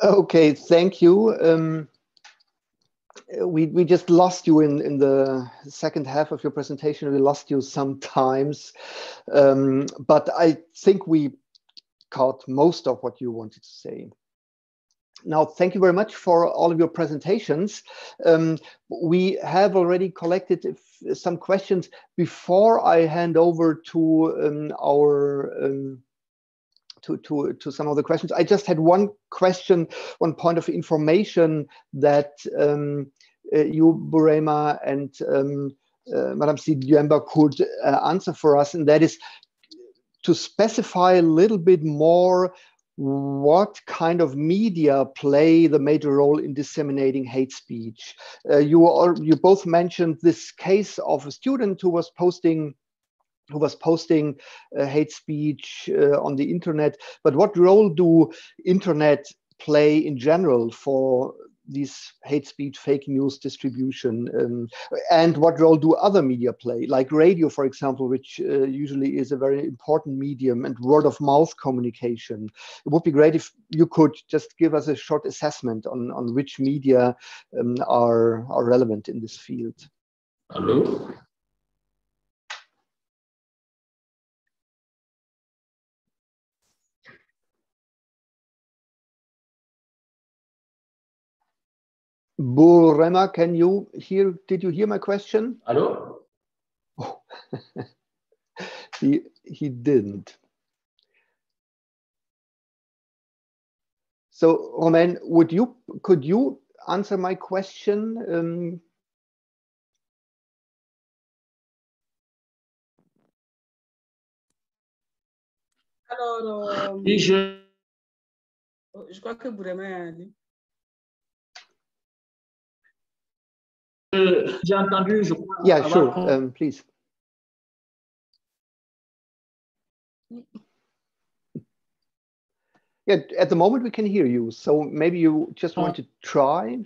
Speaker 1: Okay, thank you. Um, we, we just lost you in, in the second half of your presentation. We lost you sometimes, um, but I think we caught most of what you wanted to say. Now, thank you very much for all of your presentations. Um, we have already collected some questions before I hand over to um, our um, to, to, to some of the questions. I just had one question, one point of information that um, uh, you, Burema, and um, uh, Madam Sidiemba could uh, answer for us, and that is to specify a little bit more what kind of media play the major role in disseminating hate speech. Uh, you, all, you both mentioned this case of a student who was posting who was posting uh, hate speech uh, on the internet. But what role do internet play in general for these hate speech, fake news distribution, um, and what role do other media play, like radio, for example, which uh, usually is a very important medium, and word of mouth communication. It would be great if you could just give us a short assessment on, on which media um, are, are relevant in this field.
Speaker 5: Hello.
Speaker 1: Burema, can you hear? Did you hear my question?
Speaker 5: Hello.
Speaker 1: Oh. he he didn't. So, Romain, would you could you answer my question? Um,
Speaker 4: Alors, euh,
Speaker 5: je,
Speaker 4: je crois que Bourema a dit.
Speaker 5: J'ai entendu, je crois.
Speaker 1: yeah, sure. Um, please. Yeah, at the moment we can hear you. So maybe you just want to try.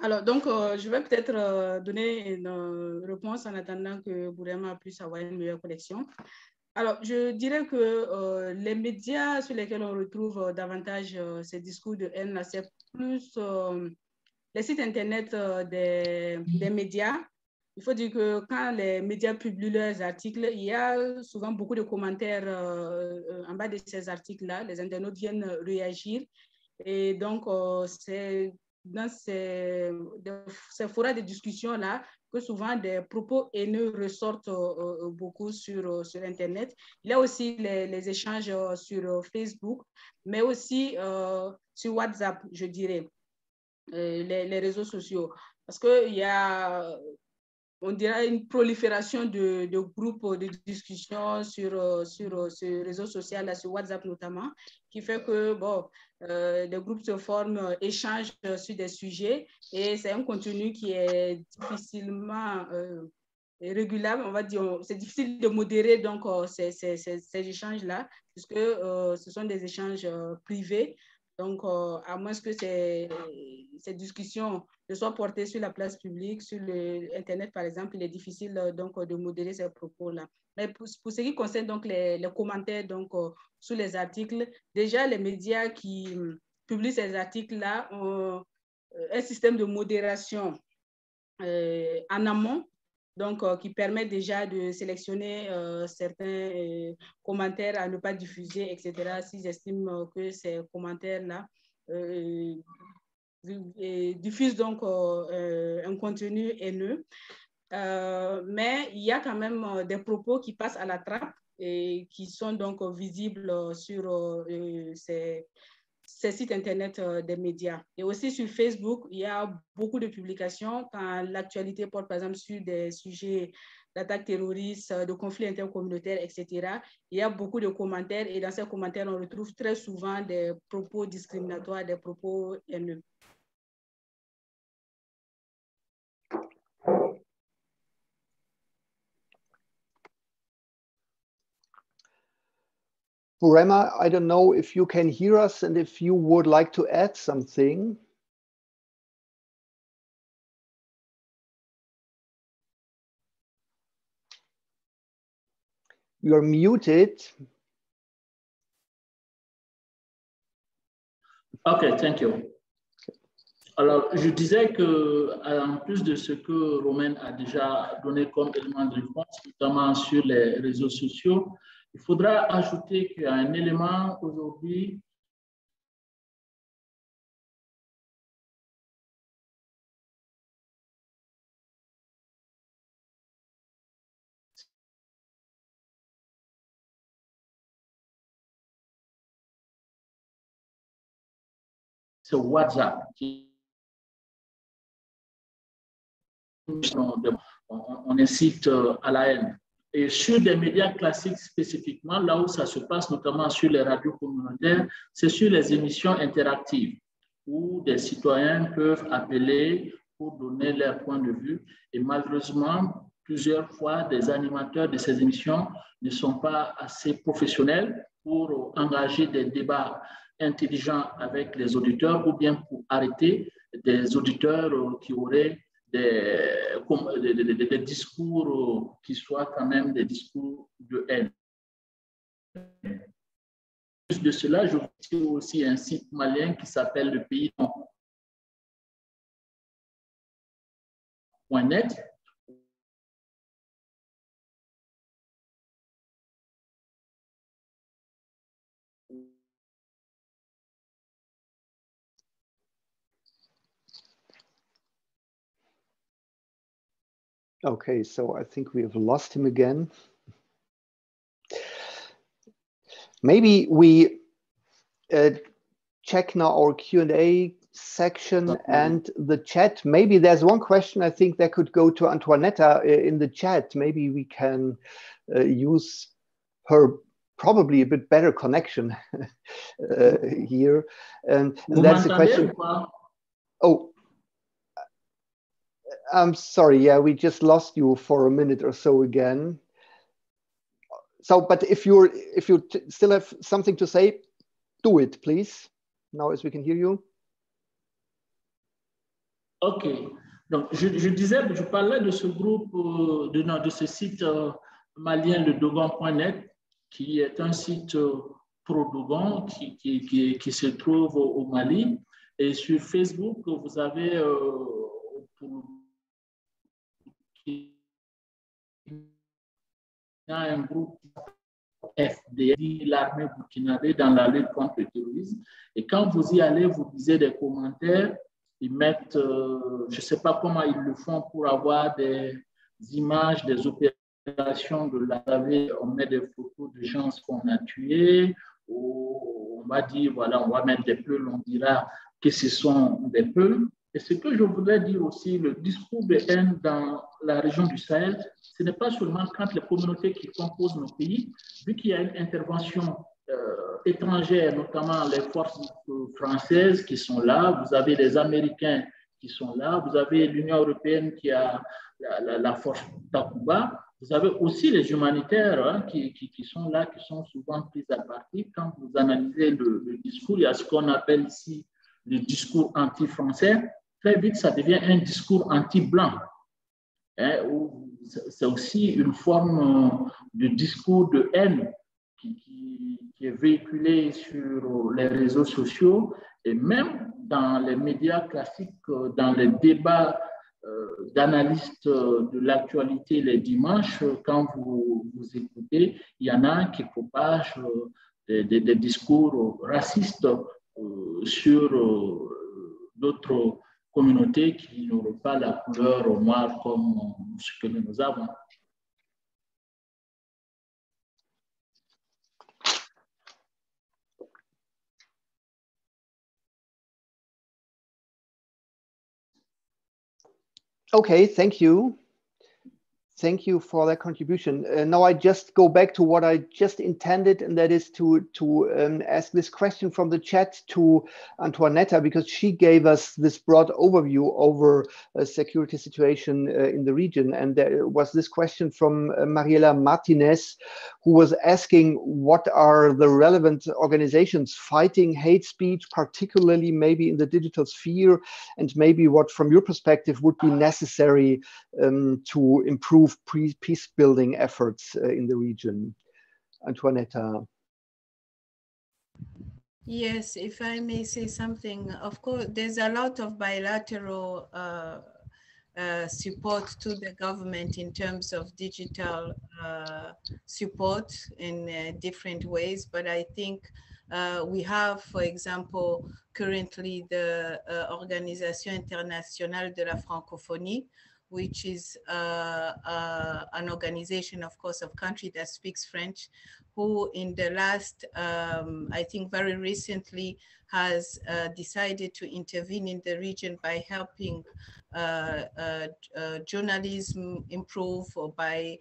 Speaker 4: Alors, donc, euh, je vais peut-être euh, donner une euh, réponse en attendant que Bourema puisse avoir une meilleure connexion. Alors, je dirais que les médias sur lesquels on retrouve davantage ces discours de haine, c'est plus les sites Internet des, médias. Il faut dire que quand les médias publient leurs articles, il y a souvent beaucoup de commentaires en bas de ces articles-là. Les internautes viennent réagir. Et donc, c'est dans ces, ces forats de discussion-là que souvent des propos haineux ressortent euh, euh, beaucoup sur, euh, sur Internet. Il y a aussi les, les échanges sur Facebook, mais aussi sur WhatsApp, je dirais, les, les, réseaux sociaux. Parce qu'il y a on dirait une prolifération de, de, groupes de discussion sur, sur ce réseau social, sur WhatsApp notamment, qui fait que bon, euh, des groupes se forment, euh, échangent sur des sujets et c'est un contenu qui est difficilement euh, régulable, on va dire, c'est difficile de modérer donc ces, ces échanges-là, puisque ce sont des échanges privés. Donc, à moins que ces, ces, discussions ne soient portées sur la place publique, sur le Internet, par exemple, il est difficile donc de modérer ces propos-là. Mais pour, pour, ce qui concerne donc les, les commentaires donc, sous les articles, déjà les médias qui hum, publient ces articles-là ont euh, un système de modération euh, en amont, donc euh, qui permet déjà de sélectionner certains commentaires à ne pas diffuser, etc., s'ils estiment que ces commentaires-là diffusent donc un contenu haineux. mais il y a quand même des propos qui passent à la trappe et qui sont donc visibles sur ces ces sites Internet euh, des médias. Et aussi sur Facebook, il y a beaucoup de publications quand l'actualité porte par exemple sur des sujets d'attaques terroristes, de conflits intercommunautaires, etc. Il y a beaucoup de commentaires et dans ces commentaires, on retrouve très souvent des propos discriminatoires, des propos haineux.
Speaker 1: Burema, I don't know if you can hear us and if you would like to add something. You are muted.
Speaker 5: Okay, thank you. Alors, je disais que, euh, en plus de ce que Romain a déjà donné comme élément de réponse, notamment sur les réseaux sociaux, il faudra ajouter qu'il y a un élément aujourd'hui c'est WhatsApp on incite euh, à la haine. Et sur des médias classiques spécifiquement, là où ça se passe, notamment sur les radios communautaires, c'est sur les émissions interactives où des citoyens peuvent appeler pour donner leur point de vue. Et malheureusement, plusieurs fois, des animateurs de ces émissions ne sont pas assez professionnels pour engager des débats intelligents avec les auditeurs ou bien pour arrêter des auditeurs qui auraient des, discours qui soient quand même des discours de haine. Plus de cela, je vous aussi un site malien qui s'appelle le pays .net
Speaker 1: Okay, so I think we have lost him again. Maybe we uh, check now our Q&A section and the chat. Maybe there's one question I think that could go to Antoinetta uh, in the chat. Maybe we can uh, use her probably a bit better connection uh, here. And, and that's the question. Oh, I'm sorry. Yeah, we just lost you for a minute or so again. So, but if you're if you still have something to say, do it, please. Now, as we can hear you.
Speaker 5: Ok. Donc, je, je disais, je parlais de ce groupe, euh, de, de ce site euh, malien, le Dogon.net, qui est un site Prodogon qui, qui, qui, se trouve au, Mali. Et sur Facebook, vous avez un groupe FDI, l'armée burkinabé, dans la lutte contre le terrorisme. Et quand vous y allez, vous lisez des commentaires, ils mettent, euh, je ne sais pas comment ils le font pour avoir des images des opérations de la on met des photos de gens qu'on a tués, on va dire, voilà, on va mettre des peuls, on dira que ce sont des peuls. Et ce que je voudrais dire aussi, le discours de haine dans la région du Sahel, ce n'est pas seulement quand les communautés qui composent nos pays, vu qu'il y a une intervention euh, étrangère, notamment les forces françaises qui sont là, vous avez les Américains qui sont là, vous avez l'Union européenne qui a la, force Takuba, vous avez aussi les humanitaires hein, qui, qui, sont là, qui sont souvent pris à partie. Quand vous analysez le, le discours, il y a ce qu'on appelle ici le discours anti-français très vite, ça devient un discours anti-blanc. Hein, c'est aussi une forme de discours de haine qui, est véhiculé sur les réseaux sociaux et même dans les médias classiques, dans les débats euh, d'analystes de l'actualité les dimanches, quand vous, vous écoutez, il y en a qui propagent des, discours racistes euh, sur euh, d'autres communautés qui n'auront pas la couleur noire comme ce que nous avons.
Speaker 1: Okay, thank you. Thank you for that contribution. Uh, now I just go back to what I just intended, and that is to to um, ask this question from the chat to Antoinetta because she gave us this broad overview over a security situation uh, in the region, and there was this question from uh, Mariela Martinez, who was asking what are the relevant organizations fighting hate speech, particularly maybe in the digital sphere, and maybe what, from your perspective, would be necessary um, to improve peace building efforts uh, in the region. Antoinetta.
Speaker 2: Yes, if I may say something, of course, there's a lot of bilateral uh, uh, support to the government in terms of digital uh, support in uh, different ways. But I think uh, we have, for example, currently the Organisation Internationale de la Francophonie, which is uh, uh, an organization, of course, of country that speaks French, who in the last, um, I think very recently, has uh, decided to intervene in the region by helping uh, uh, uh, journalism improve or by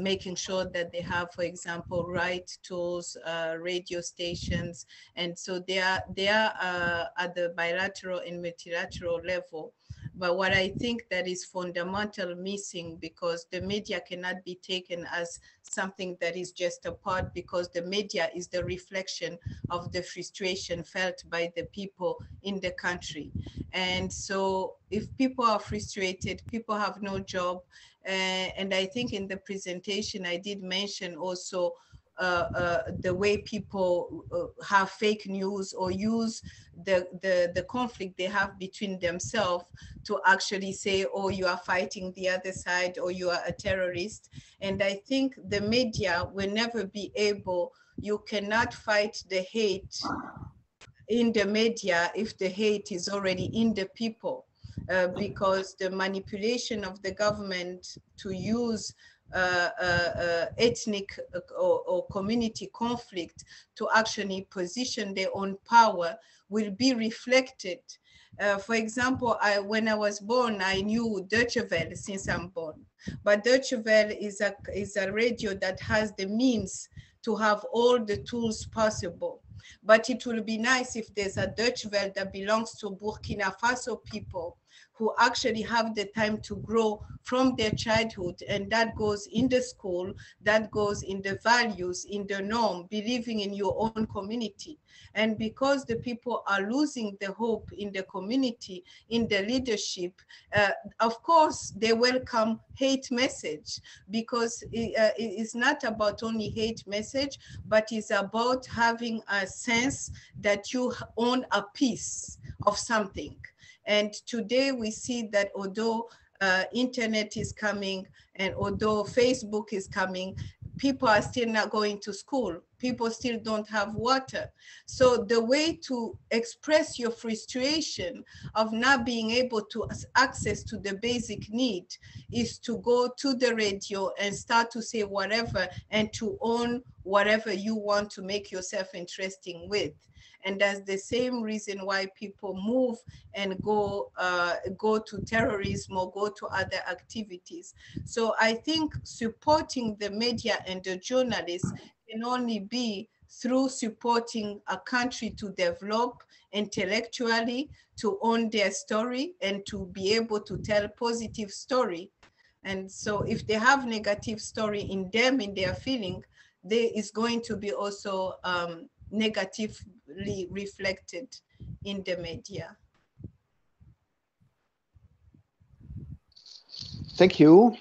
Speaker 2: making sure that they have, for example, right tools, radio stations. And so they are, they are at the bilateral and multilateral level but what I think that is fundamental missing because the media cannot be taken as something that is just a part because the media is the reflection of the frustration felt by the people in the country. And so if people are frustrated, people have no job. Uh, and I think in the presentation, I did mention also the way people uh, have fake news or use the, the, the conflict they have between themselves to actually say, oh, you are fighting the other side or you are a terrorist. And I think the media will never be able, you cannot fight the hate in the media if the hate is already in the people. Uh, because the manipulation of the government to use uh, uh, uh, ethnic uh, or, or, community conflict to actually position their own power will be reflected. Uh, for example, I, when I was born, I knew Deutsche Welle since I'm born, but Deutsche Welle is a, is a radio that has the means to have all the tools possible. But it will be nice if there's a Deutsche Welle that belongs to Burkina Faso people who actually have the time to grow from their childhood. And that goes in the school, that goes in the values, in the norm, believing in your own community. And because the people are losing the hope in the community, in the leadership, uh, of course, they welcome hate message because it, uh, it's not about only hate message, but it's about having a sense that you own a piece of something. And today we see that although uh, internet is coming and although Facebook is coming, people are still not going to school. People still don't have water. So the way to express your frustration of not being able to access to the basic need is to go to the radio and start to say whatever and to own whatever you want to make yourself interesting with and that's the same reason why people move and go uh, go to terrorism or go to other activities. So I think supporting the media and the journalists can only be through supporting a country to develop intellectually, to own their story and to be able to tell positive story. And so if they have negative story in them, in their feeling, there is going to be also um, negatively reflected in the media.
Speaker 1: Thank you,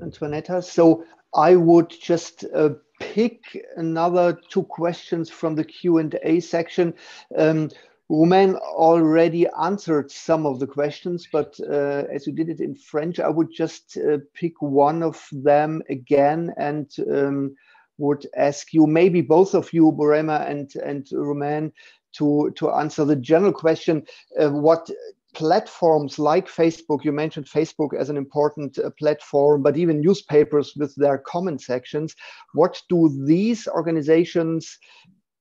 Speaker 1: Antoinetta. So I would just uh, pick another two questions from the Q&A section. Um, already answered some of the questions, but uh, as you did it in French, I would just uh, pick one of them again and um, would ask you, maybe both of you, Burema and, and Romain, to, to answer the general question, uh, what platforms like Facebook, you mentioned Facebook as an important uh, platform, but even newspapers with their comment sections, what do these organizations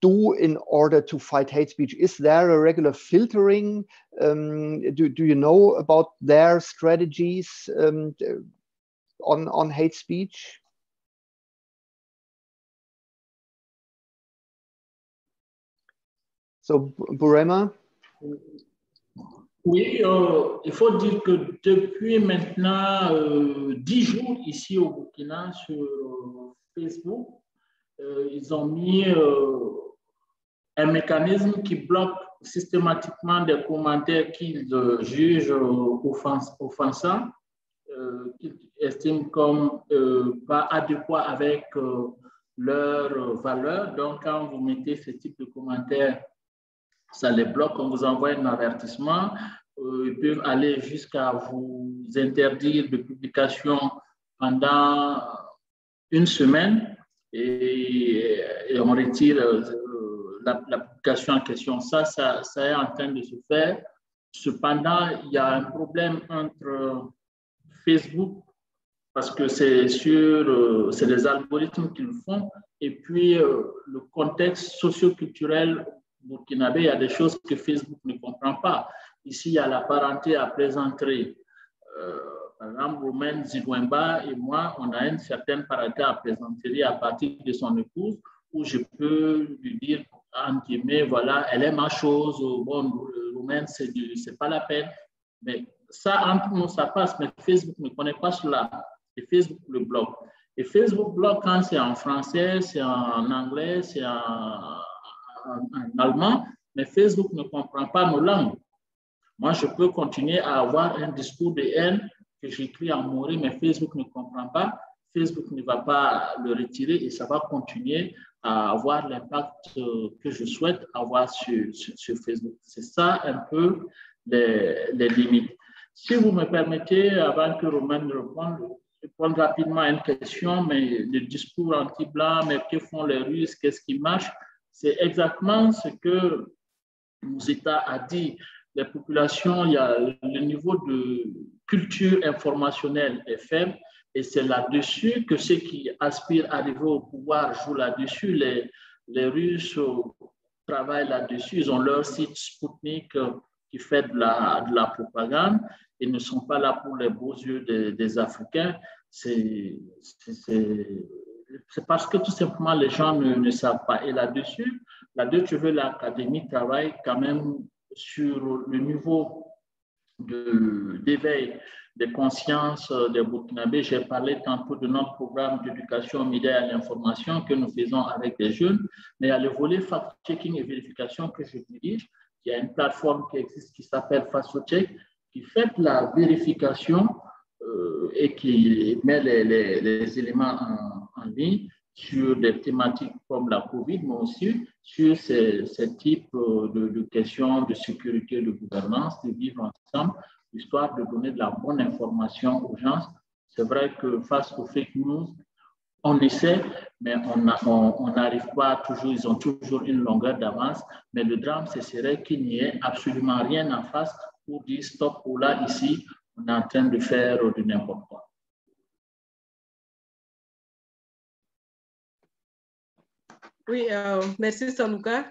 Speaker 1: do in order to fight hate speech? Is there a regular filtering? Um, do, do you know about their strategies um, on, on hate speech? So, Burema?
Speaker 5: Oui, euh, il faut dire que depuis maintenant euh, 10 jours ici au Burkina sur euh, Facebook, euh, ils ont mis euh, un mécanisme qui bloque systématiquement des commentaires qu'ils euh, jugent offens offensants, qu'ils estiment comme pas adéquats avec leurs valeurs. Donc, quand vous mettez ce type de commentaires ça les bloque. On vous envoie un avertissement. Euh, ils peuvent aller jusqu'à vous interdire de publication pendant une semaine et, on retire euh, la, publication en question. Ça, ça, ça est en train de se faire. Cependant, il y a un problème entre Facebook parce que c'est sur euh, c'est les algorithmes qui le font et puis le contexte socio-culturel burkinabé, il y a des choses que Facebook ne comprend pas. Ici, il y a la parenté à présenter. Euh, par exemple, Romain et moi, on a une certaine parenté à présenter à partir de son épouse, où je peux lui dire, en guillemets, voilà, elle est ma chose, bon, Romain, c'est pas la peine. Mais ça, entre nous, ça passe, mais Facebook ne connaît pas cela. Et Facebook le bloque. Et Facebook bloque quand c'est en français, c'est en anglais, c'est en en, allemand, mais Facebook ne comprend pas nos langues. Moi, je peux continuer à avoir un discours de haine que j'écris en mourir, mais Facebook ne comprend pas. Facebook ne va pas le retirer et ça va continuer à avoir l'impact euh, que je souhaite avoir sur, sur, Facebook. C'est ça un peu les, les, limites. Si vous me permettez, avant que Romain ne réponde, répondre rapidement une question, mais le discours anti-blanc, mais que font les Russes, qu'est-ce qui marche? C'est exactement ce que Mouzita a dit. Les populations, il y a le niveau de culture informationnelle est faible et c'est là-dessus que ceux qui aspirent à arriver au pouvoir jouent là-dessus. Les, les Russes travaillent là-dessus. Ils ont leur site Sputnik euh, qui fait de la, de la propagande. Ils ne sont pas là pour les beaux yeux des, des Africains. C'est c'est parce que tout simplement les gens ne, savent pas. Et là-dessus, la Deutsche Welle Académie travaille quand même sur le niveau d'éveil des consciences des Burkinabés. J'ai parlé tantôt de notre programme d'éducation aux médias et à l'information que nous faisons avec des jeunes, mais il y a le volet fact-checking et vérification que je dirige. Il y a une plateforme qui existe qui s'appelle FasoCheck, qui fait la vérification euh, et qui met les, les, éléments en, sur des thématiques comme la COVID, mais aussi sur ces, types euh, de, de, questions de sécurité, de gouvernance, de vivre ensemble, histoire de donner de la bonne information aux gens. C'est vrai que face aux fake news, on essaie, mais on n'arrive pas toujours, ils ont toujours une longueur d'avance. Mais le drame, ce serait qu'il n'y ait absolument rien en face pour dire stop ou là, ici, on est en train de faire du n'importe quoi.
Speaker 4: Oui, euh, merci Sanuka.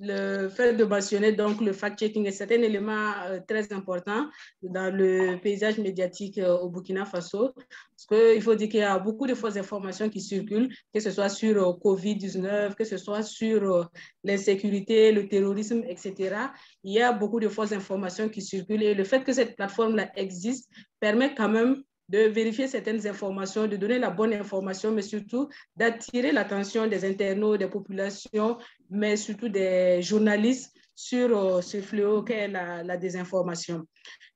Speaker 4: Le fait de mentionner donc le fact-checking est un élément euh, très important dans le paysage médiatique euh, au Burkina Faso. Parce qu'il faut dire qu'il y a beaucoup de fausses informations qui circulent, que ce soit sur euh, COVID-19, que ce soit sur l'insécurité, le terrorisme, etc. Il y a beaucoup de fausses informations qui circulent et le fait que cette plateforme-là existe permet quand même de vérifier certaines informations, de donner la bonne information, mais surtout d'attirer l'attention des internautes, des populations, mais surtout des journalistes sur euh, ce fléau qu'est la, désinformation.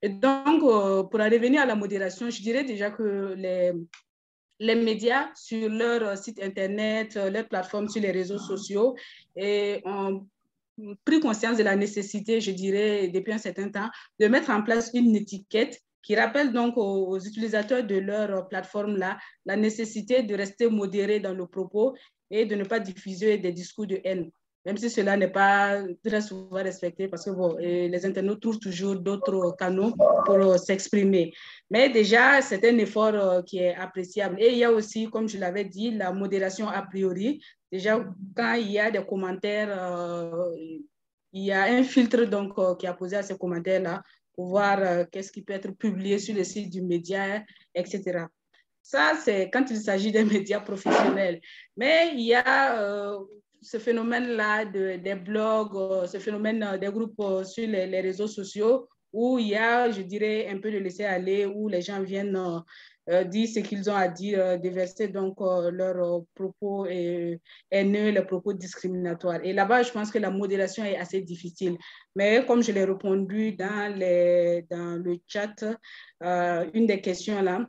Speaker 4: Et donc, euh, pour en revenir à la modération, je dirais déjà que les, les médias sur leur site Internet, leur plateforme sur les réseaux sociaux, et ont pris conscience de la nécessité, je dirais, depuis un certain temps, de mettre en place une étiquette qui rappelle donc aux, utilisateurs de leur plateforme-là la nécessité de rester modéré dans le propos et de ne pas diffuser des discours de haine, même si cela n'est pas très souvent respecté parce que bon, les internautes trouvent toujours d'autres canaux pour s'exprimer. Mais déjà, c'est un effort euh, qui est appréciable. Et il y a aussi, comme je l'avais dit, la modération a priori. Déjà, quand il y a des commentaires, euh, il y a un filtre donc, euh, qui a posé à ces commentaires-là voir euh, qu'est-ce qui peut être publié sur le site du média, etc. Ça, c'est quand il s'agit des médias professionnels. Mais il y a euh, ce phénomène-là de, des blogs, euh, ce phénomène des groupes sur les, réseaux sociaux où il y a, je dirais, un peu de laisser aller, où les gens viennent euh, dire ce qu'ils ont à dire, euh, déverser donc euh, leurs propos haineux, les propos discriminatoires. Et là-bas, je pense que la modération est assez difficile. Mais comme je l'ai répondu dans, les, dans le chat, une des questions là,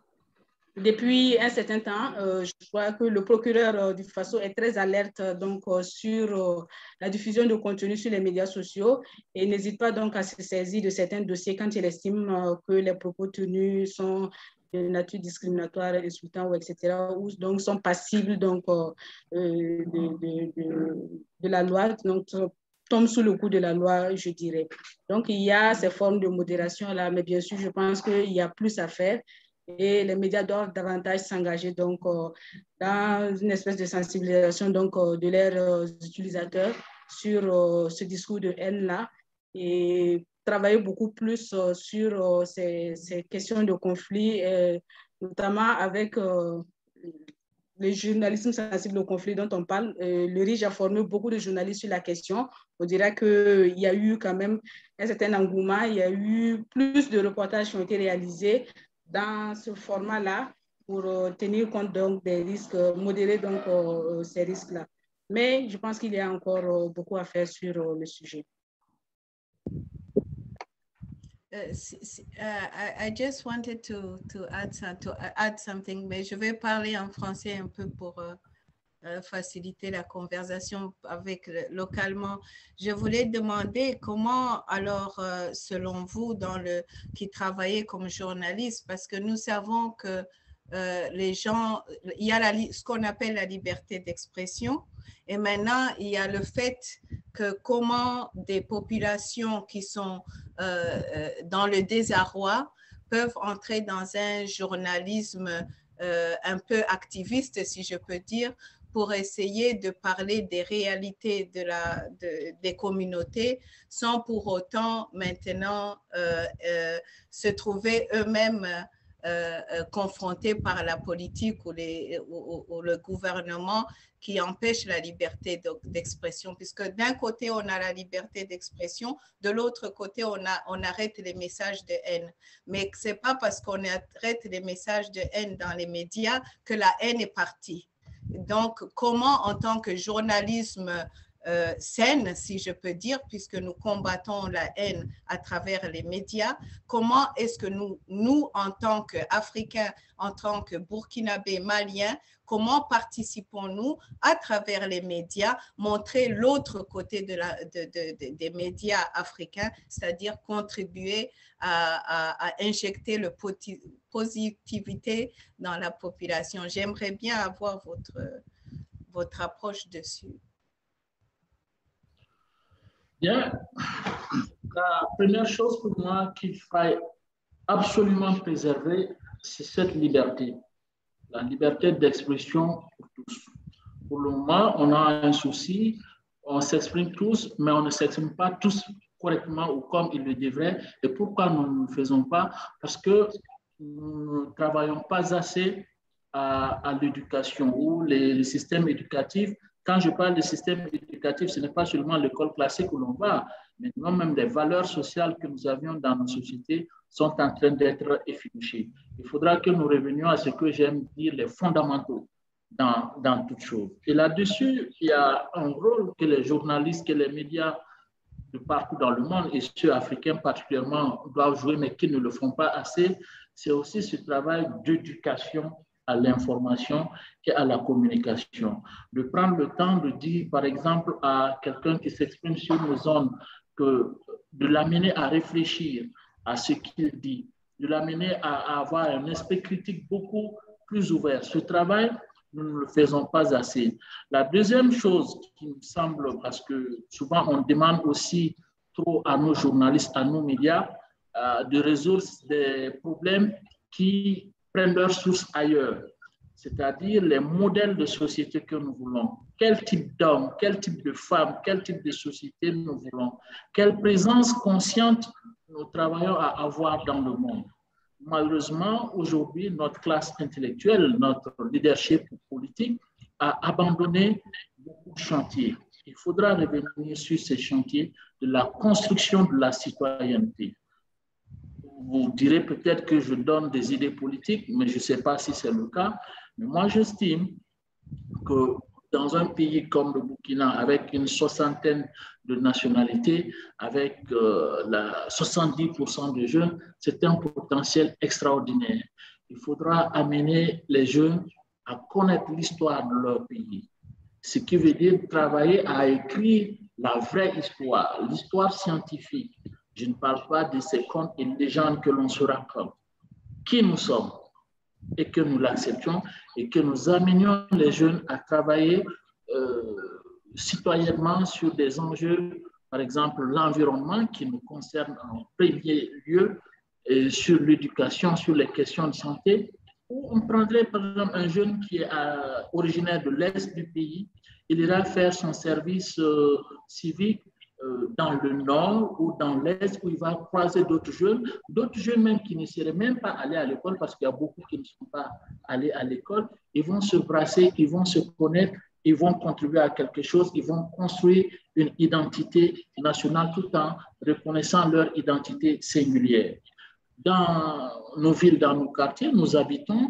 Speaker 4: depuis un certain temps, je crois que le procureur du FASO est très alerte donc, sur la diffusion de contenu sur les médias sociaux et n'hésite pas donc à se saisir de certains dossiers quand il estime que les propos tenus sont de nature discriminatoire, insultant, etc., ou donc sont passibles donc, euh, euh, de, la loi, donc tombent sous le coup de la loi, je dirais. Donc, il y a ces formes de modération là, mais bien sûr, je pense qu'il y a plus à faire et les médias doivent davantage s'engager donc euh, dans une espèce de sensibilisation donc de leurs utilisateurs sur ce discours de haine là travailler beaucoup plus euh, sur euh, ces, questions de conflit, euh, notamment avec le journalisme sensible au conflit dont on parle. le RIGE a formé beaucoup de journalistes sur la question. On dirait qu'il y a eu quand même un certain engouement, il y a eu plus de reportages qui ont été réalisés dans ce format-là pour tenir compte donc des risques, modérer donc ces risques-là. Mais je pense qu'il y a encore beaucoup à faire sur le sujet.
Speaker 2: Uh, I, just wanted to, mais je vais parler en français un peu pour uh, uh, faciliter la conversation avec localement. Je voulais demander comment, alors, selon vous, dans le, qui travaillez comme journaliste, parce que nous savons que les gens, il y a ce qu'on appelle la liberté d'expression, et maintenant, il y a le fait que comment des populations qui sont euh, euh, dans le désarroi peuvent entrer dans un journalisme euh, un peu activiste, si je peux dire, pour essayer de parler des réalités de la, des communautés sans pour autant maintenant se trouver eux-mêmes confrontés par la politique ou, le gouvernement qui empêche la liberté d'expression, puisque d'un côté, on a la liberté d'expression, de l'autre côté, on, on arrête les messages de haine. Mais ce n'est pas parce qu'on arrête les messages de haine dans les médias que la haine est partie. Donc, comment, en tant que journalisme euh, saine, si je peux dire, puisque nous combattons la haine à travers les médias, comment est-ce que nous, nous, en tant qu'Africains, en tant que Burkinabés, Maliens, comment participons-nous à travers les médias, montrer l'autre côté des médias africains, c'est-à-dire contribuer à, injecter le positivité dans la population? J'aimerais bien avoir votre approche dessus.
Speaker 5: Bien, la première chose pour moi qu'il faille absolument préserver, c'est cette liberté, la liberté d'expression pour tous. Pour le moment, on a un souci, on s'exprime tous, mais on ne s'exprime pas tous correctement ou comme il le devrait. Et pourquoi nous ne le faisons pas? Parce que nous ne travaillons pas assez à, l'éducation ou les, les systèmes éducatifs quand je parle de système éducatif, ce n'est pas seulement l'école classique où l'on va, mais même les valeurs sociales que nous avions dans nos sociétés sont en train d'être efficaces. Il faudra que nous revenions à ce que j'aime dire les fondamentaux dans, dans toute chose. Et là-dessus, il y a un rôle que les journalistes, que les médias de partout dans le monde, et ceux africains particulièrement, doivent jouer, mais qui ne le font pas assez. C'est aussi ce travail d'éducation à l'information et à la communication. De prendre le temps de dire, par exemple, à quelqu'un qui s'exprime sur une zone, de l'amener à réfléchir à ce qu'il dit, de l'amener à, avoir un esprit critique beaucoup plus ouvert. Ce travail, nous ne le faisons pas assez. La deuxième chose qui me semble, parce que souvent on demande aussi trop à nos journalistes, à nos médias, euh, de résoudre des problèmes qui prennent leur source ailleurs, c'est-à-dire les modèles de société que nous voulons. Quel type d'homme, quel type de femme, quel type de société nous voulons, quelle présence consciente nous travaillons à avoir dans le monde? Malheureusement, aujourd'hui, notre classe intellectuelle, notre leadership politique a abandonné beaucoup de chantiers. Il faudra revenir sur ces chantiers de la construction de la citoyenneté vous direz peut-être que je donne des idées politiques, mais je ne sais pas si c'est le cas. Mais moi, j'estime que dans un pays comme le Burkina, avec une soixantaine de nationalités, avec euh, la 70% de jeunes, c'est un potentiel extraordinaire. Il faudra amener les jeunes à connaître l'histoire de leur pays. Ce qui veut dire travailler à écrire la vraie histoire, l'histoire scientifique, je ne parle pas de ces contes et légendes que l'on se raconte. Qui nous sommes et que nous l'acceptions et que nous amenions les jeunes à travailler euh, citoyennement sur des enjeux, par exemple l'environnement qui nous concerne en premier lieu, et sur l'éducation, sur les questions de santé, ou on prendrait par exemple un jeune qui est euh, originaire de l'Est du pays, il ira faire son service euh, civique dans le nord ou dans l'est où il va croiser d'autres jeunes, d'autres jeunes même qui ne seraient même pas allés à l'école parce qu'il y a beaucoup qui ne sont pas allés à l'école, ils vont se brasser, ils vont se connaître, ils vont contribuer à quelque chose, ils vont construire une identité nationale tout en reconnaissant leur identité singulière. Dans nos villes, dans nos quartiers, nous habitons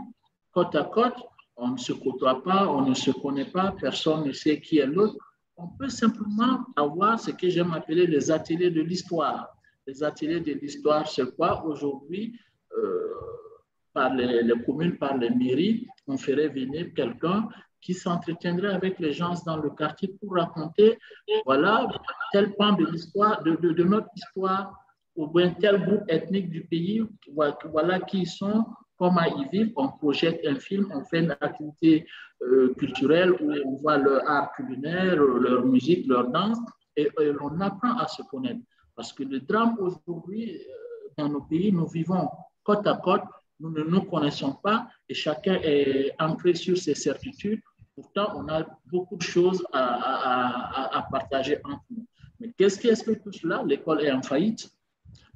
Speaker 5: côte à côte, on ne se côtoie pas, on ne se connaît pas, personne ne sait qui est l'autre on peut simplement avoir ce que j'aime appeler les ateliers de l'histoire. Les ateliers de l'histoire, c'est quoi? Aujourd'hui, euh, par les, communes, par les mairies, on ferait venir quelqu'un qui s'entretiendrait avec les gens dans le quartier pour raconter, voilà, tel pan de l'histoire, de, de, notre histoire, ou bien tel groupe ethnique du pays, voilà qui sont, comment ils vivent, on projette un film, on fait une activité euh, culturelle où on voit leur art culinaire, leur musique, leur danse, et, on apprend à se connaître. Parce que le drame aujourd'hui, euh, dans nos pays, nous vivons côte à côte, nous ne nous connaissons pas et chacun est ancré sur ses certitudes. Pourtant, on a beaucoup de choses à, partager entre nous. Mais qu'est-ce qui explique tout cela? L'école est en faillite.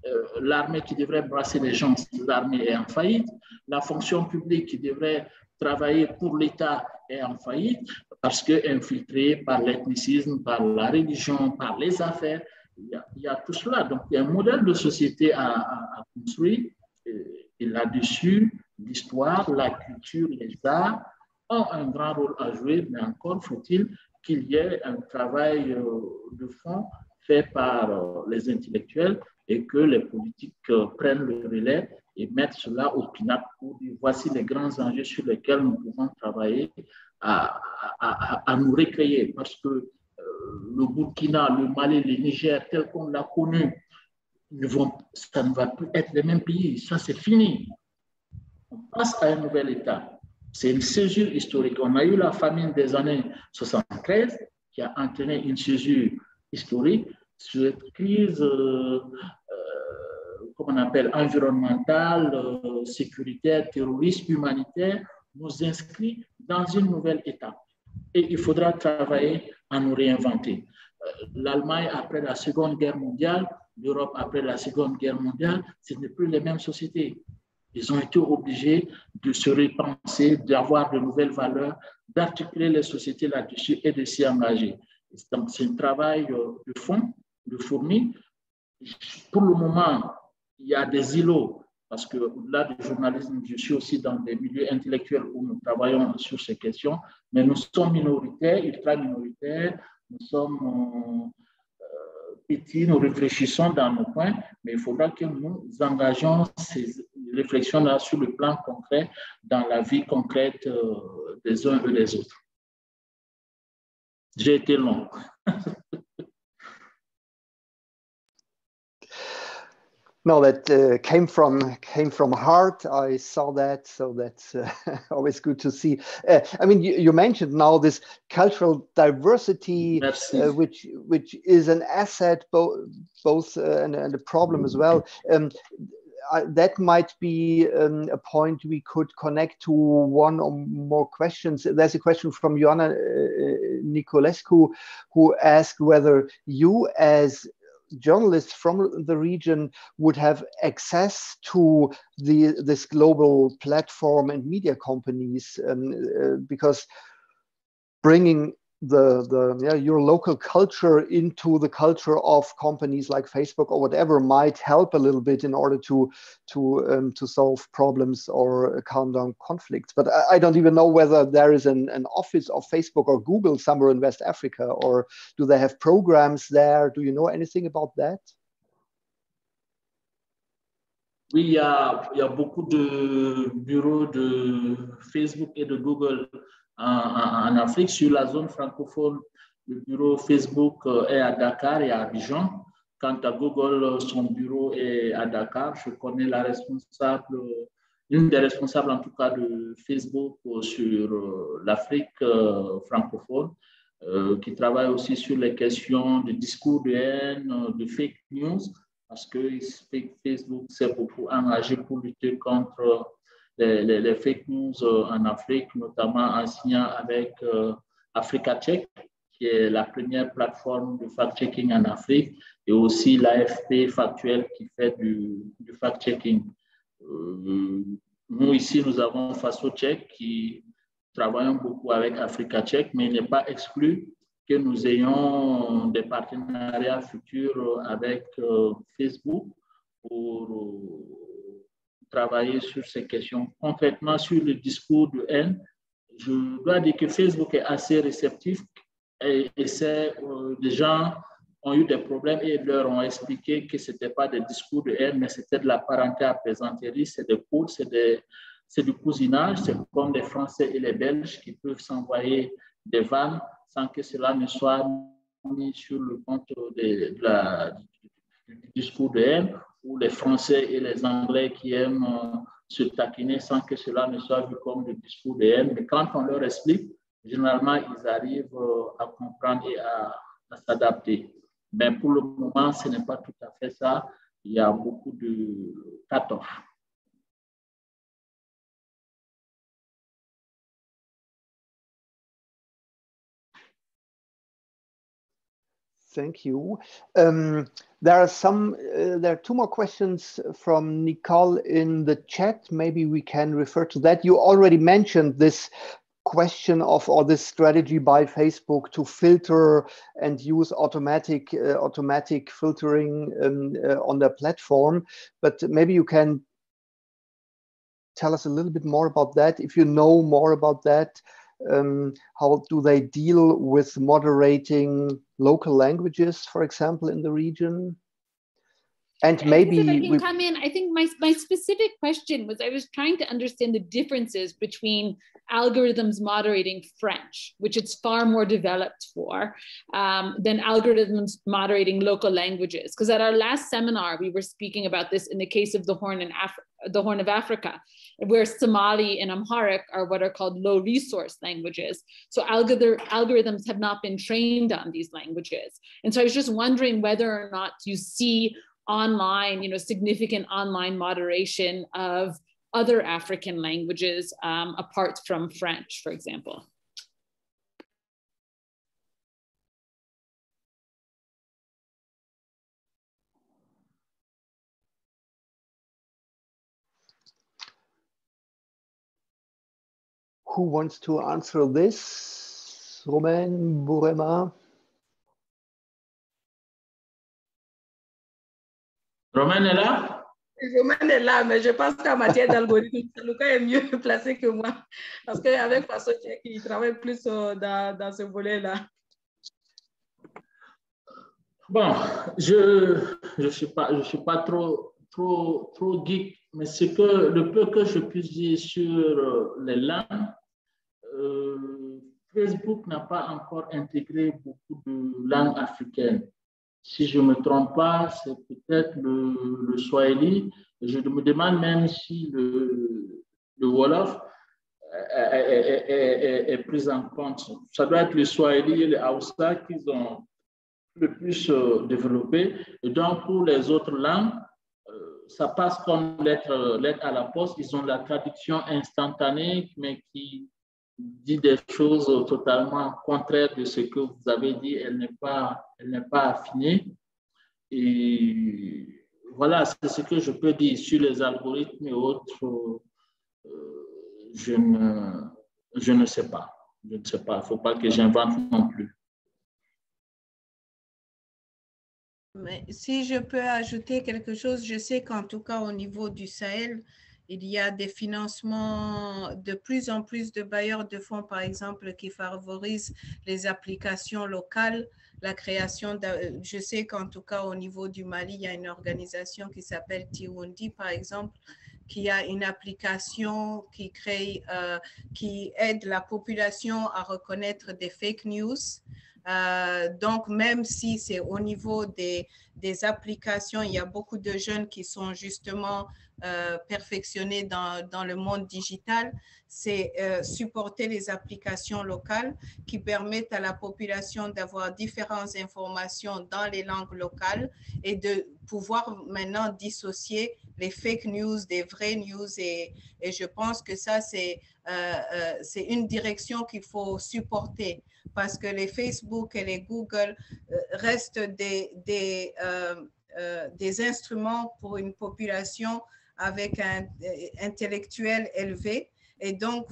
Speaker 5: Euh, l'armée qui devrait brasser les gens, l'armée est en faillite. la fonction publique qui devrait travailler pour l'État est en faillite parce que infiltrée par l'ethnicisme, par la religion, par les affaires. Il y, a, tout cela. Donc, il y a un modèle de société à, construire. Et là-dessus, l'histoire, la culture, les arts ont un grand rôle à jouer, mais encore faut-il qu'il y ait un travail euh, de fond fait par euh, les intellectuels et que les politiques euh, prennent le relais et mettent cela au pinacle pour dire voici les grands enjeux sur lesquels nous pouvons travailler à, nous recréer parce que le Burkina, le Mali, le Niger, tel qu'on l'a connu, vont, ça ne va plus être les mêmes pays. Ça, c'est fini. On passe à un nouvel état. C'est une césure historique. On a eu la famine des années 73 qui a entraîné une césure historique sur cette crise, euh, euh, on appelle, environnementale, euh, sécuritaire, terroriste, humanitaire, nous inscrit dans une nouvelle étape. Et il faudra travailler à nous réinventer. L'Allemagne, après la Seconde Guerre mondiale, l'Europe, après la Seconde Guerre mondiale, ce n'est plus les mêmes sociétés. Ils ont été obligés de se repenser, d'avoir de nouvelles valeurs, d'articuler les sociétés là-dessus et de s'y engager. Donc, c'est un travail de fond, de fourmi. Pour le moment, il y a des îlots, parce que au-delà du journalisme, je suis aussi dans des milieux intellectuels où nous travaillons sur ces questions, mais nous sommes minoritaires, ultra minoritaires, nous sommes euh, petits, nous réfléchissons dans nos coins, mais il faudra que nous engageons ces réflexions-là sur le plan concret, dans la vie concrète euh, des uns et des autres. J'ai été long.
Speaker 1: no, that uh, came from came from heart. I saw that, so that's uh, always good to see. Uh, I mean, you, you, mentioned now this cultural diversity, uh, which which is an asset, both both uh, and, and, a problem as well. Um, I, that might be um, a point we could connect to one or more questions. There's a question from Joanna uh, Nicolescu who asked whether you, as journalists from the region would have access to the this global platform and media companies um, uh, because bringing the the yeah your local culture into the culture of companies like Facebook or whatever might help a little bit in order to to um, to solve problems or calm down conflicts. But I, I, don't even know whether there is an, an office of Facebook or Google somewhere in West Africa, or do they have programs there? Do you know anything about that?
Speaker 5: Oui, il a, il a beaucoup de bureaux de Facebook et de Google en, Afrique, sur la zone francophone, le bureau Facebook euh, est à Dakar et à Abidjan. Quant à Google, son bureau est à Dakar. Je connais la responsable, une des responsables en tout cas de Facebook euh, sur euh, l'Afrique francophone, qui travaille aussi sur les questions de discours de haine, de fake news, parce que Facebook s'est beaucoup engagé pour lutter contre les, fake news euh, en Afrique, notamment en signant avec euh, Africa Check, qui est la première plateforme de fact-checking en Afrique, et aussi l'AFP Factuel qui fait du, fact-checking. Euh, nous, ici, nous avons Faso Check qui travaillons beaucoup avec Africa Check, mais il n'est pas exclu que nous ayons des partenariats futurs avec Facebook pour travailler sur ces questions. Concrètement, sur le discours de haine, je dois dire que Facebook est assez réceptif et, c'est, euh, des gens ont eu des problèmes et leur ont expliqué que ce n'était pas des discours de haine, mais c'était de la parenté à plaisanterie, c'est des cours, c'est, du cousinage, c'est comme les Français et les Belges qui peuvent s'envoyer des vannes sans que cela ne soit mis sur le compte du discours de haine ou les Français et les Anglais qui aiment euh, se taquiner sans que cela ne soit vu comme du discours de haine. Mais quand on leur explique, généralement, ils arrivent euh, à comprendre et à, s'adapter. Mais pour le moment, ce n'est pas tout à fait ça. Il y a beaucoup de cut-off.
Speaker 1: Thank you. Um, there are some, uh, there are two more questions from Nicole in the chat. Maybe we can refer to that. You already mentioned this question of or this strategy by Facebook to filter and use automatic uh, automatic filtering um, uh, on their platform. But maybe you can tell us a little bit more about that. If you know more about that, um, how do they deal with moderating local languages, for example, in the region? And maybe
Speaker 3: if I can we... come in, I think my, my specific question was I was trying to understand the differences between algorithms moderating French, which it's far more developed for, um, than algorithms moderating local languages. Because at our last seminar, we were speaking about this in the case of the Horn, in Af- the Horn of Africa, where Somali and Amharic are what are called low resource languages. So algor- algorithms have not been trained on these languages. And so I was just wondering whether or not you see online, you know, significant online moderation of other African languages um, apart from French, for example?
Speaker 1: Who wants to answer this? Romain Bourema?
Speaker 5: Romain est là?
Speaker 4: Romain est là, mais je pense qu'en matière d'algorithme, Lucas est mieux placé que moi. Parce qu'avec Faso il travaille plus euh, dans, dans ce volet-là.
Speaker 5: Bon, je ne suis, pas, je suis pas trop, trop, trop geek, mais c'est que le peu que je puisse dire sur euh, les langues, euh, Facebook n'a pas encore intégré beaucoup de langues africaines si je ne me trompe pas, c'est peut-être le, Swahili. Je me demande même si le, Wolof est, est, pris en compte. Ça doit être le Swahili et le Hausa qu'ils ont le plus euh, développé. Et donc, pour les autres langues, euh, ça passe comme lettre à la poste. Ils ont la traduction instantanée, mais qui dit des choses totalement contraires de ce que vous avez dit. Elle n'est pas, pas affinée. Et voilà, c'est ce que je peux dire sur les algorithmes et autres. Euh, je, ne, je ne sais pas. Je ne sais pas. Il ne faut pas que j'invente non plus.
Speaker 2: Mais si je peux ajouter quelque chose, je sais qu'en tout cas au niveau du Sahel, il y a des financements de plus en plus de bailleurs de fonds, par exemple, qui favorisent les applications locales, la création, de, je sais qu'en tout cas au niveau du Mali, il y a une organisation qui s'appelle Tiwundi, par exemple, qui a une application qui crée, euh, aide la population à reconnaître des fake news. Euh, donc, même si c'est au niveau des, des, applications, il y a beaucoup de jeunes qui sont justement euh, perfectionner dans, dans, le monde digital, c'est euh, supporter les applications locales qui permettent à la population d'avoir différentes informations dans les langues locales et de pouvoir maintenant dissocier les fake news des vraies news. Et, et je pense que ça, c'est euh, c'est une direction qu'il faut supporter parce que les Facebook et les Google restent des, des, des instruments pour une population avec un euh, intellectuel élevé. Et donc,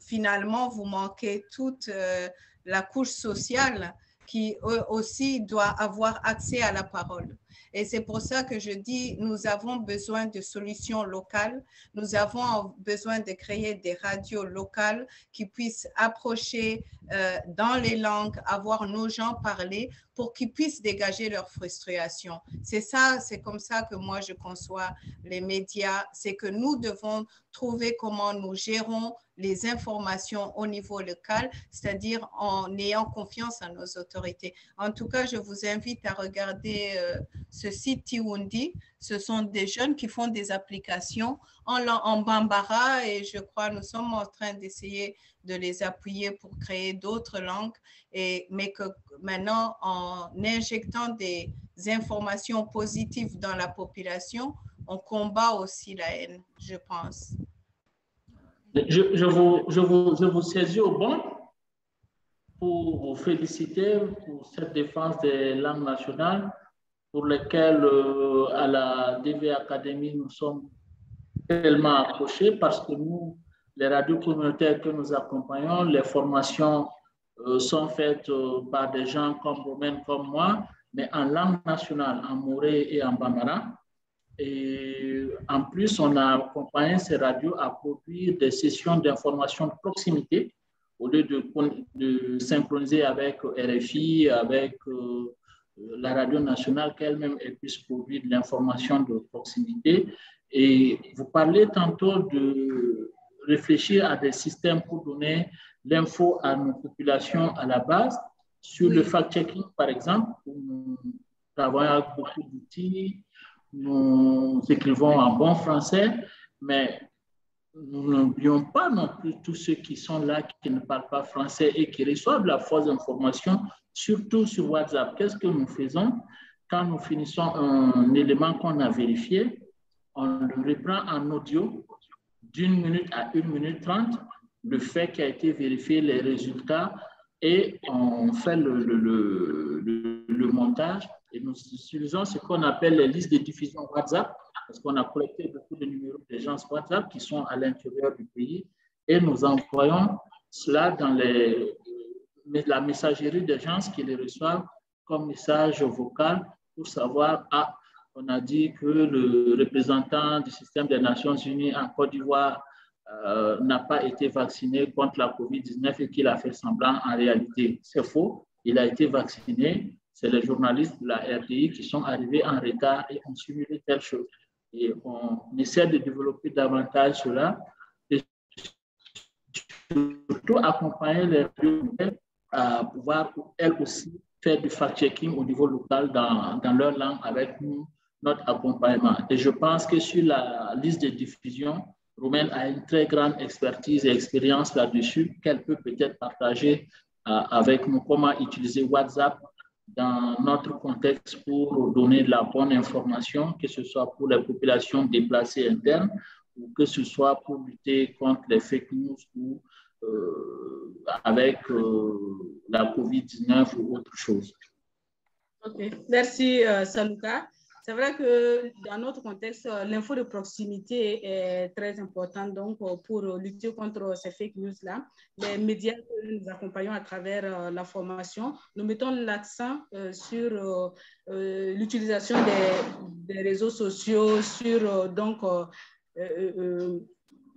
Speaker 2: finalement, vous manquez toute euh, la couche sociale qui aussi doit avoir accès à la parole. Et c'est pour ça que je dis, nous avons besoin de solutions locales. Nous avons besoin de créer des radios locales qui puissent approcher euh, dans les langues, avoir nos gens parler pour qu'ils puissent dégager leur frustration. C'est ça, c'est comme ça que moi je conçois les médias. C'est que nous devons trouver comment nous gérons les informations au niveau local, c'est-à-dire en ayant confiance en nos autorités. En tout cas, je vous invite à regarder euh, ce site Tiwundi. Ce sont des jeunes qui font des applications en, en Bambara et je crois nous sommes en train d'essayer de les appuyer pour créer d'autres langues, et, mais que maintenant, en injectant des informations positives dans la population, on combat aussi la haine, je pense.
Speaker 5: Je, vous, je, vous, je vous saisis au bon pour vous féliciter pour cette défense des langues nationales. pour lesquels à la DV Academy nous sommes tellement approchés parce que nous, les radios communautaires que nous accompagnons, les formations sont faites par des gens comme Romain, comme moi, mais en langue nationale, en moré et en bambara. Et en plus, on a accompagné ces radios à produire des sessions d'information de proximité au lieu de, de, synchroniser avec RFI, avec euh, la radio nationale, qu'elle-même puisse produire de l'information de proximité. Et vous parlez tantôt de réfléchir à des systèmes pour donner l'info à nos populations à la base. Sur le fact-checking, par exemple, nous travaillons avec beaucoup d'outils, nous écrivons en bon français, mais nous n'oublions pas non plus tous ceux qui sont là, qui ne parlent pas français et qui reçoivent la fausse information, surtout sur WhatsApp. Qu'est-ce que nous faisons? Quand nous finissons un élément qu'on a vérifié On le reprend en audio d'une minute à une minute trente, le fait qui a été vérifié, les résultats, et on fait le, montage et nous utilisons ce qu'on appelle les listes de diffusion WhatsApp parce qu'on a collecté beaucoup de numéros gens WhatsApp qui sont à l'intérieur du pays et nous envoyons cela dans les, la messagerie des gens qui les reçoivent comme message vocal pour savoir, ah, on a dit que le représentant du système des Nations Unies en Côte d'Ivoire euh, n'a pas été vacciné contre la COVID-19 et qu'il a fait semblant en réalité. C'est faux, il a été vacciné. C'est les journalistes de la RDI qui sont arrivés en retard et ont simulé telle chose. Et on essaie de développer davantage cela et surtout accompagner les radios à pouvoir elles aussi faire du fact-checking au niveau local dans, dans, leur langue avec notre accompagnement. Et je pense que sur la liste de diffusion, Romaine a une très grande expertise et expérience là-dessus qu'elle peut peut-être partager euh, avec nous comment utiliser WhatsApp dans notre contexte pour donner de la bonne information, que ce soit pour les populations déplacées internes ou que ce soit pour lutter contre les fake news ou euh, avec euh, la COVID-19 ou autre chose.
Speaker 4: Ok, merci euh, Saluka. C'est vrai que dans notre contexte, l'info de proximité est très importante. Donc, pour lutter contre ces fake news-là, les médias que nous accompagnons à travers euh, la formation, nous mettons l'accent euh, sur euh, l'utilisation des, réseaux sociaux, sur donc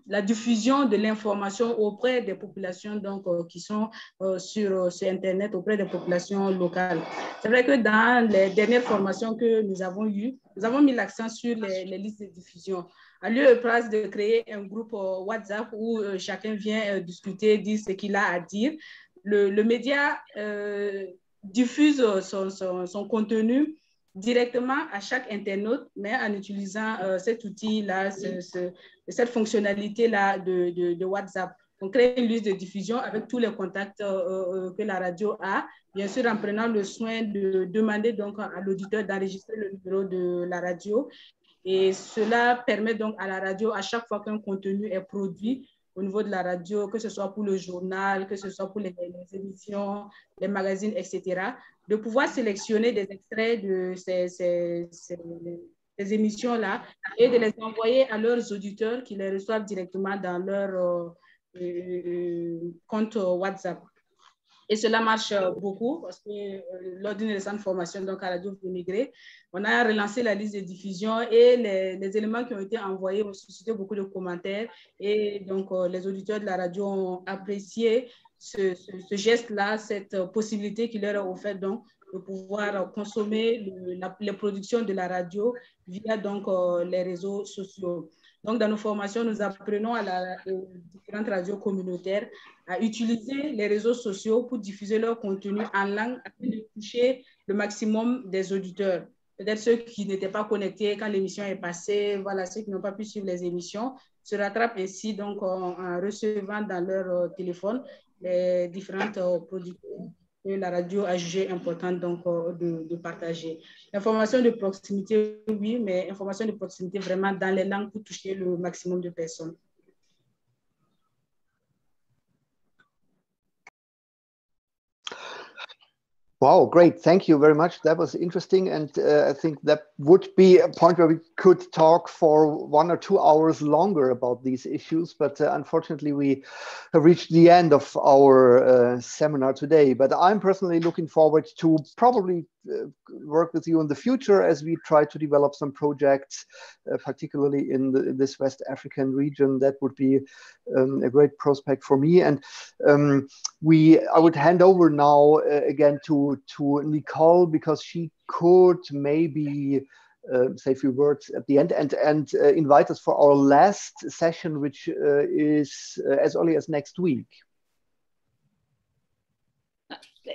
Speaker 4: la diffusion de l'information auprès des populations donc, euh, qui sont euh, sur, euh, sur, Internet, auprès des populations locales. C'est vrai que dans les dernières formations que nous avons eues, nous avons mis l'accent sur les, listes de diffusion. À lieu de place de créer un groupe WhatsApp où chacun vient discuter, dire ce qu'il a à dire, le, le média diffuse son, son, son contenu directement à chaque internaute, mais en utilisant euh, cet outil-là, ce, ce, cette fonctionnalité-là de, de, de, WhatsApp. On crée une liste de diffusion avec tous les contacts euh, euh, que la radio a, bien sûr en prenant le soin de demander donc à l'auditeur d'enregistrer le numéro de la radio. Et cela permet donc à la radio, à chaque fois qu'un contenu est produit, au niveau de la radio, que ce soit pour le journal, que ce soit pour les, les émissions, les magazines, etc., de pouvoir sélectionner des extraits de ces, ces, ces, émissions-là et de les envoyer à leurs auditeurs qui les reçoivent directement dans leur euh, euh, compte WhatsApp. Et cela marche beaucoup parce que euh, lors d'une récente formation donc à Radio Migré, on a relancé la liste de diffusion et les, éléments qui ont été envoyés ont suscité beaucoup de commentaires. Et donc, euh, les auditeurs de la radio ont apprécié ce, geste-là, cette possibilité qui leur est offerte donc de pouvoir consommer le, la, les productions de la radio via donc euh, les réseaux sociaux. Donc, dans nos formations, nous apprenons à la, aux différentes radios communautaires à utiliser les réseaux sociaux pour diffuser leur contenu en langue afin de toucher le maximum des auditeurs. Peut-être ceux qui n'étaient pas connectés quand l'émission est passée, voilà, ceux qui n'ont pas pu suivre les émissions, se rattrapent ainsi donc en, recevant dans leur euh, téléphone les différentes euh, productions que la radio a jugé important donc, euh, de, de, partager. Information de proximité, oui, mais information de proximité vraiment dans les langues pour toucher le maximum de personnes.
Speaker 1: Wow, great. Thank you very much. That was interesting. And uh, I think that would be a point where we could talk for one or two hours longer about these issues. But uh, unfortunately, we have reached the end of our uh, seminar today. But I'm personally looking forward to probably work with you in the future as we try to develop some projects, uh, particularly in, the, in, this West African region. That would be um, a great prospect for me. And um, we, I would hand over now uh, again to to Nicole because she could maybe. Uh, say a few words at the end and and uh, invite us for our last session, which uh, is as early as next week.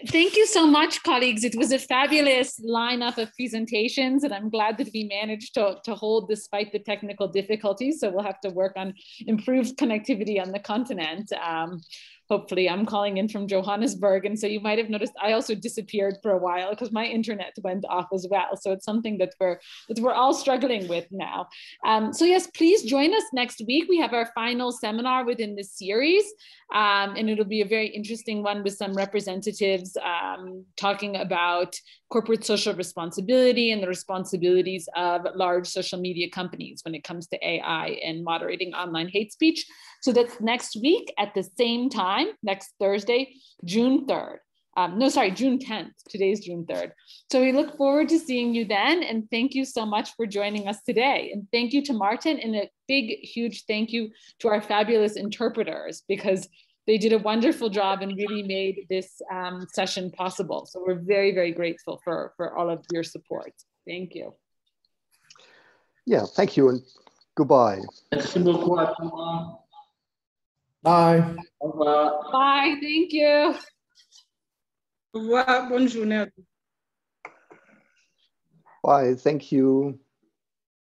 Speaker 3: Thank you so much, colleagues. It was a fabulous lineup of presentations, and I'm glad that we managed to, to hold despite the technical difficulties. So we'll have to work on improved connectivity on the continent. Um, hopefully i'm calling in from johannesburg. And so you might have noticed i also disappeared for a while because my internet went off as well. So it's something that we're that we're all struggling with now. Um, so yes please join us next week. We have our final seminar within this series. Um, and it'll be a very interesting one with some representatives um, talking about corporate social responsibility and the responsibilities of large social media companies when it comes to AI and moderating online hate speech. So that's next week at the same time, next Thursday, June 3rd. Um, no, sorry, June 10th. Today's June 3rd. So we look forward to seeing you then. And thank you so much for joining us today. And thank you to Martin and a big, huge thank you to our fabulous interpreters because they did a wonderful job and really made this um, session possible. So we're very, very grateful for, for all of your support. Thank you.
Speaker 1: Yeah, thank you and goodbye.
Speaker 6: Bye.
Speaker 3: Bye, thank you.
Speaker 4: Au revoir, bonne journée.
Speaker 1: Bye, thank you.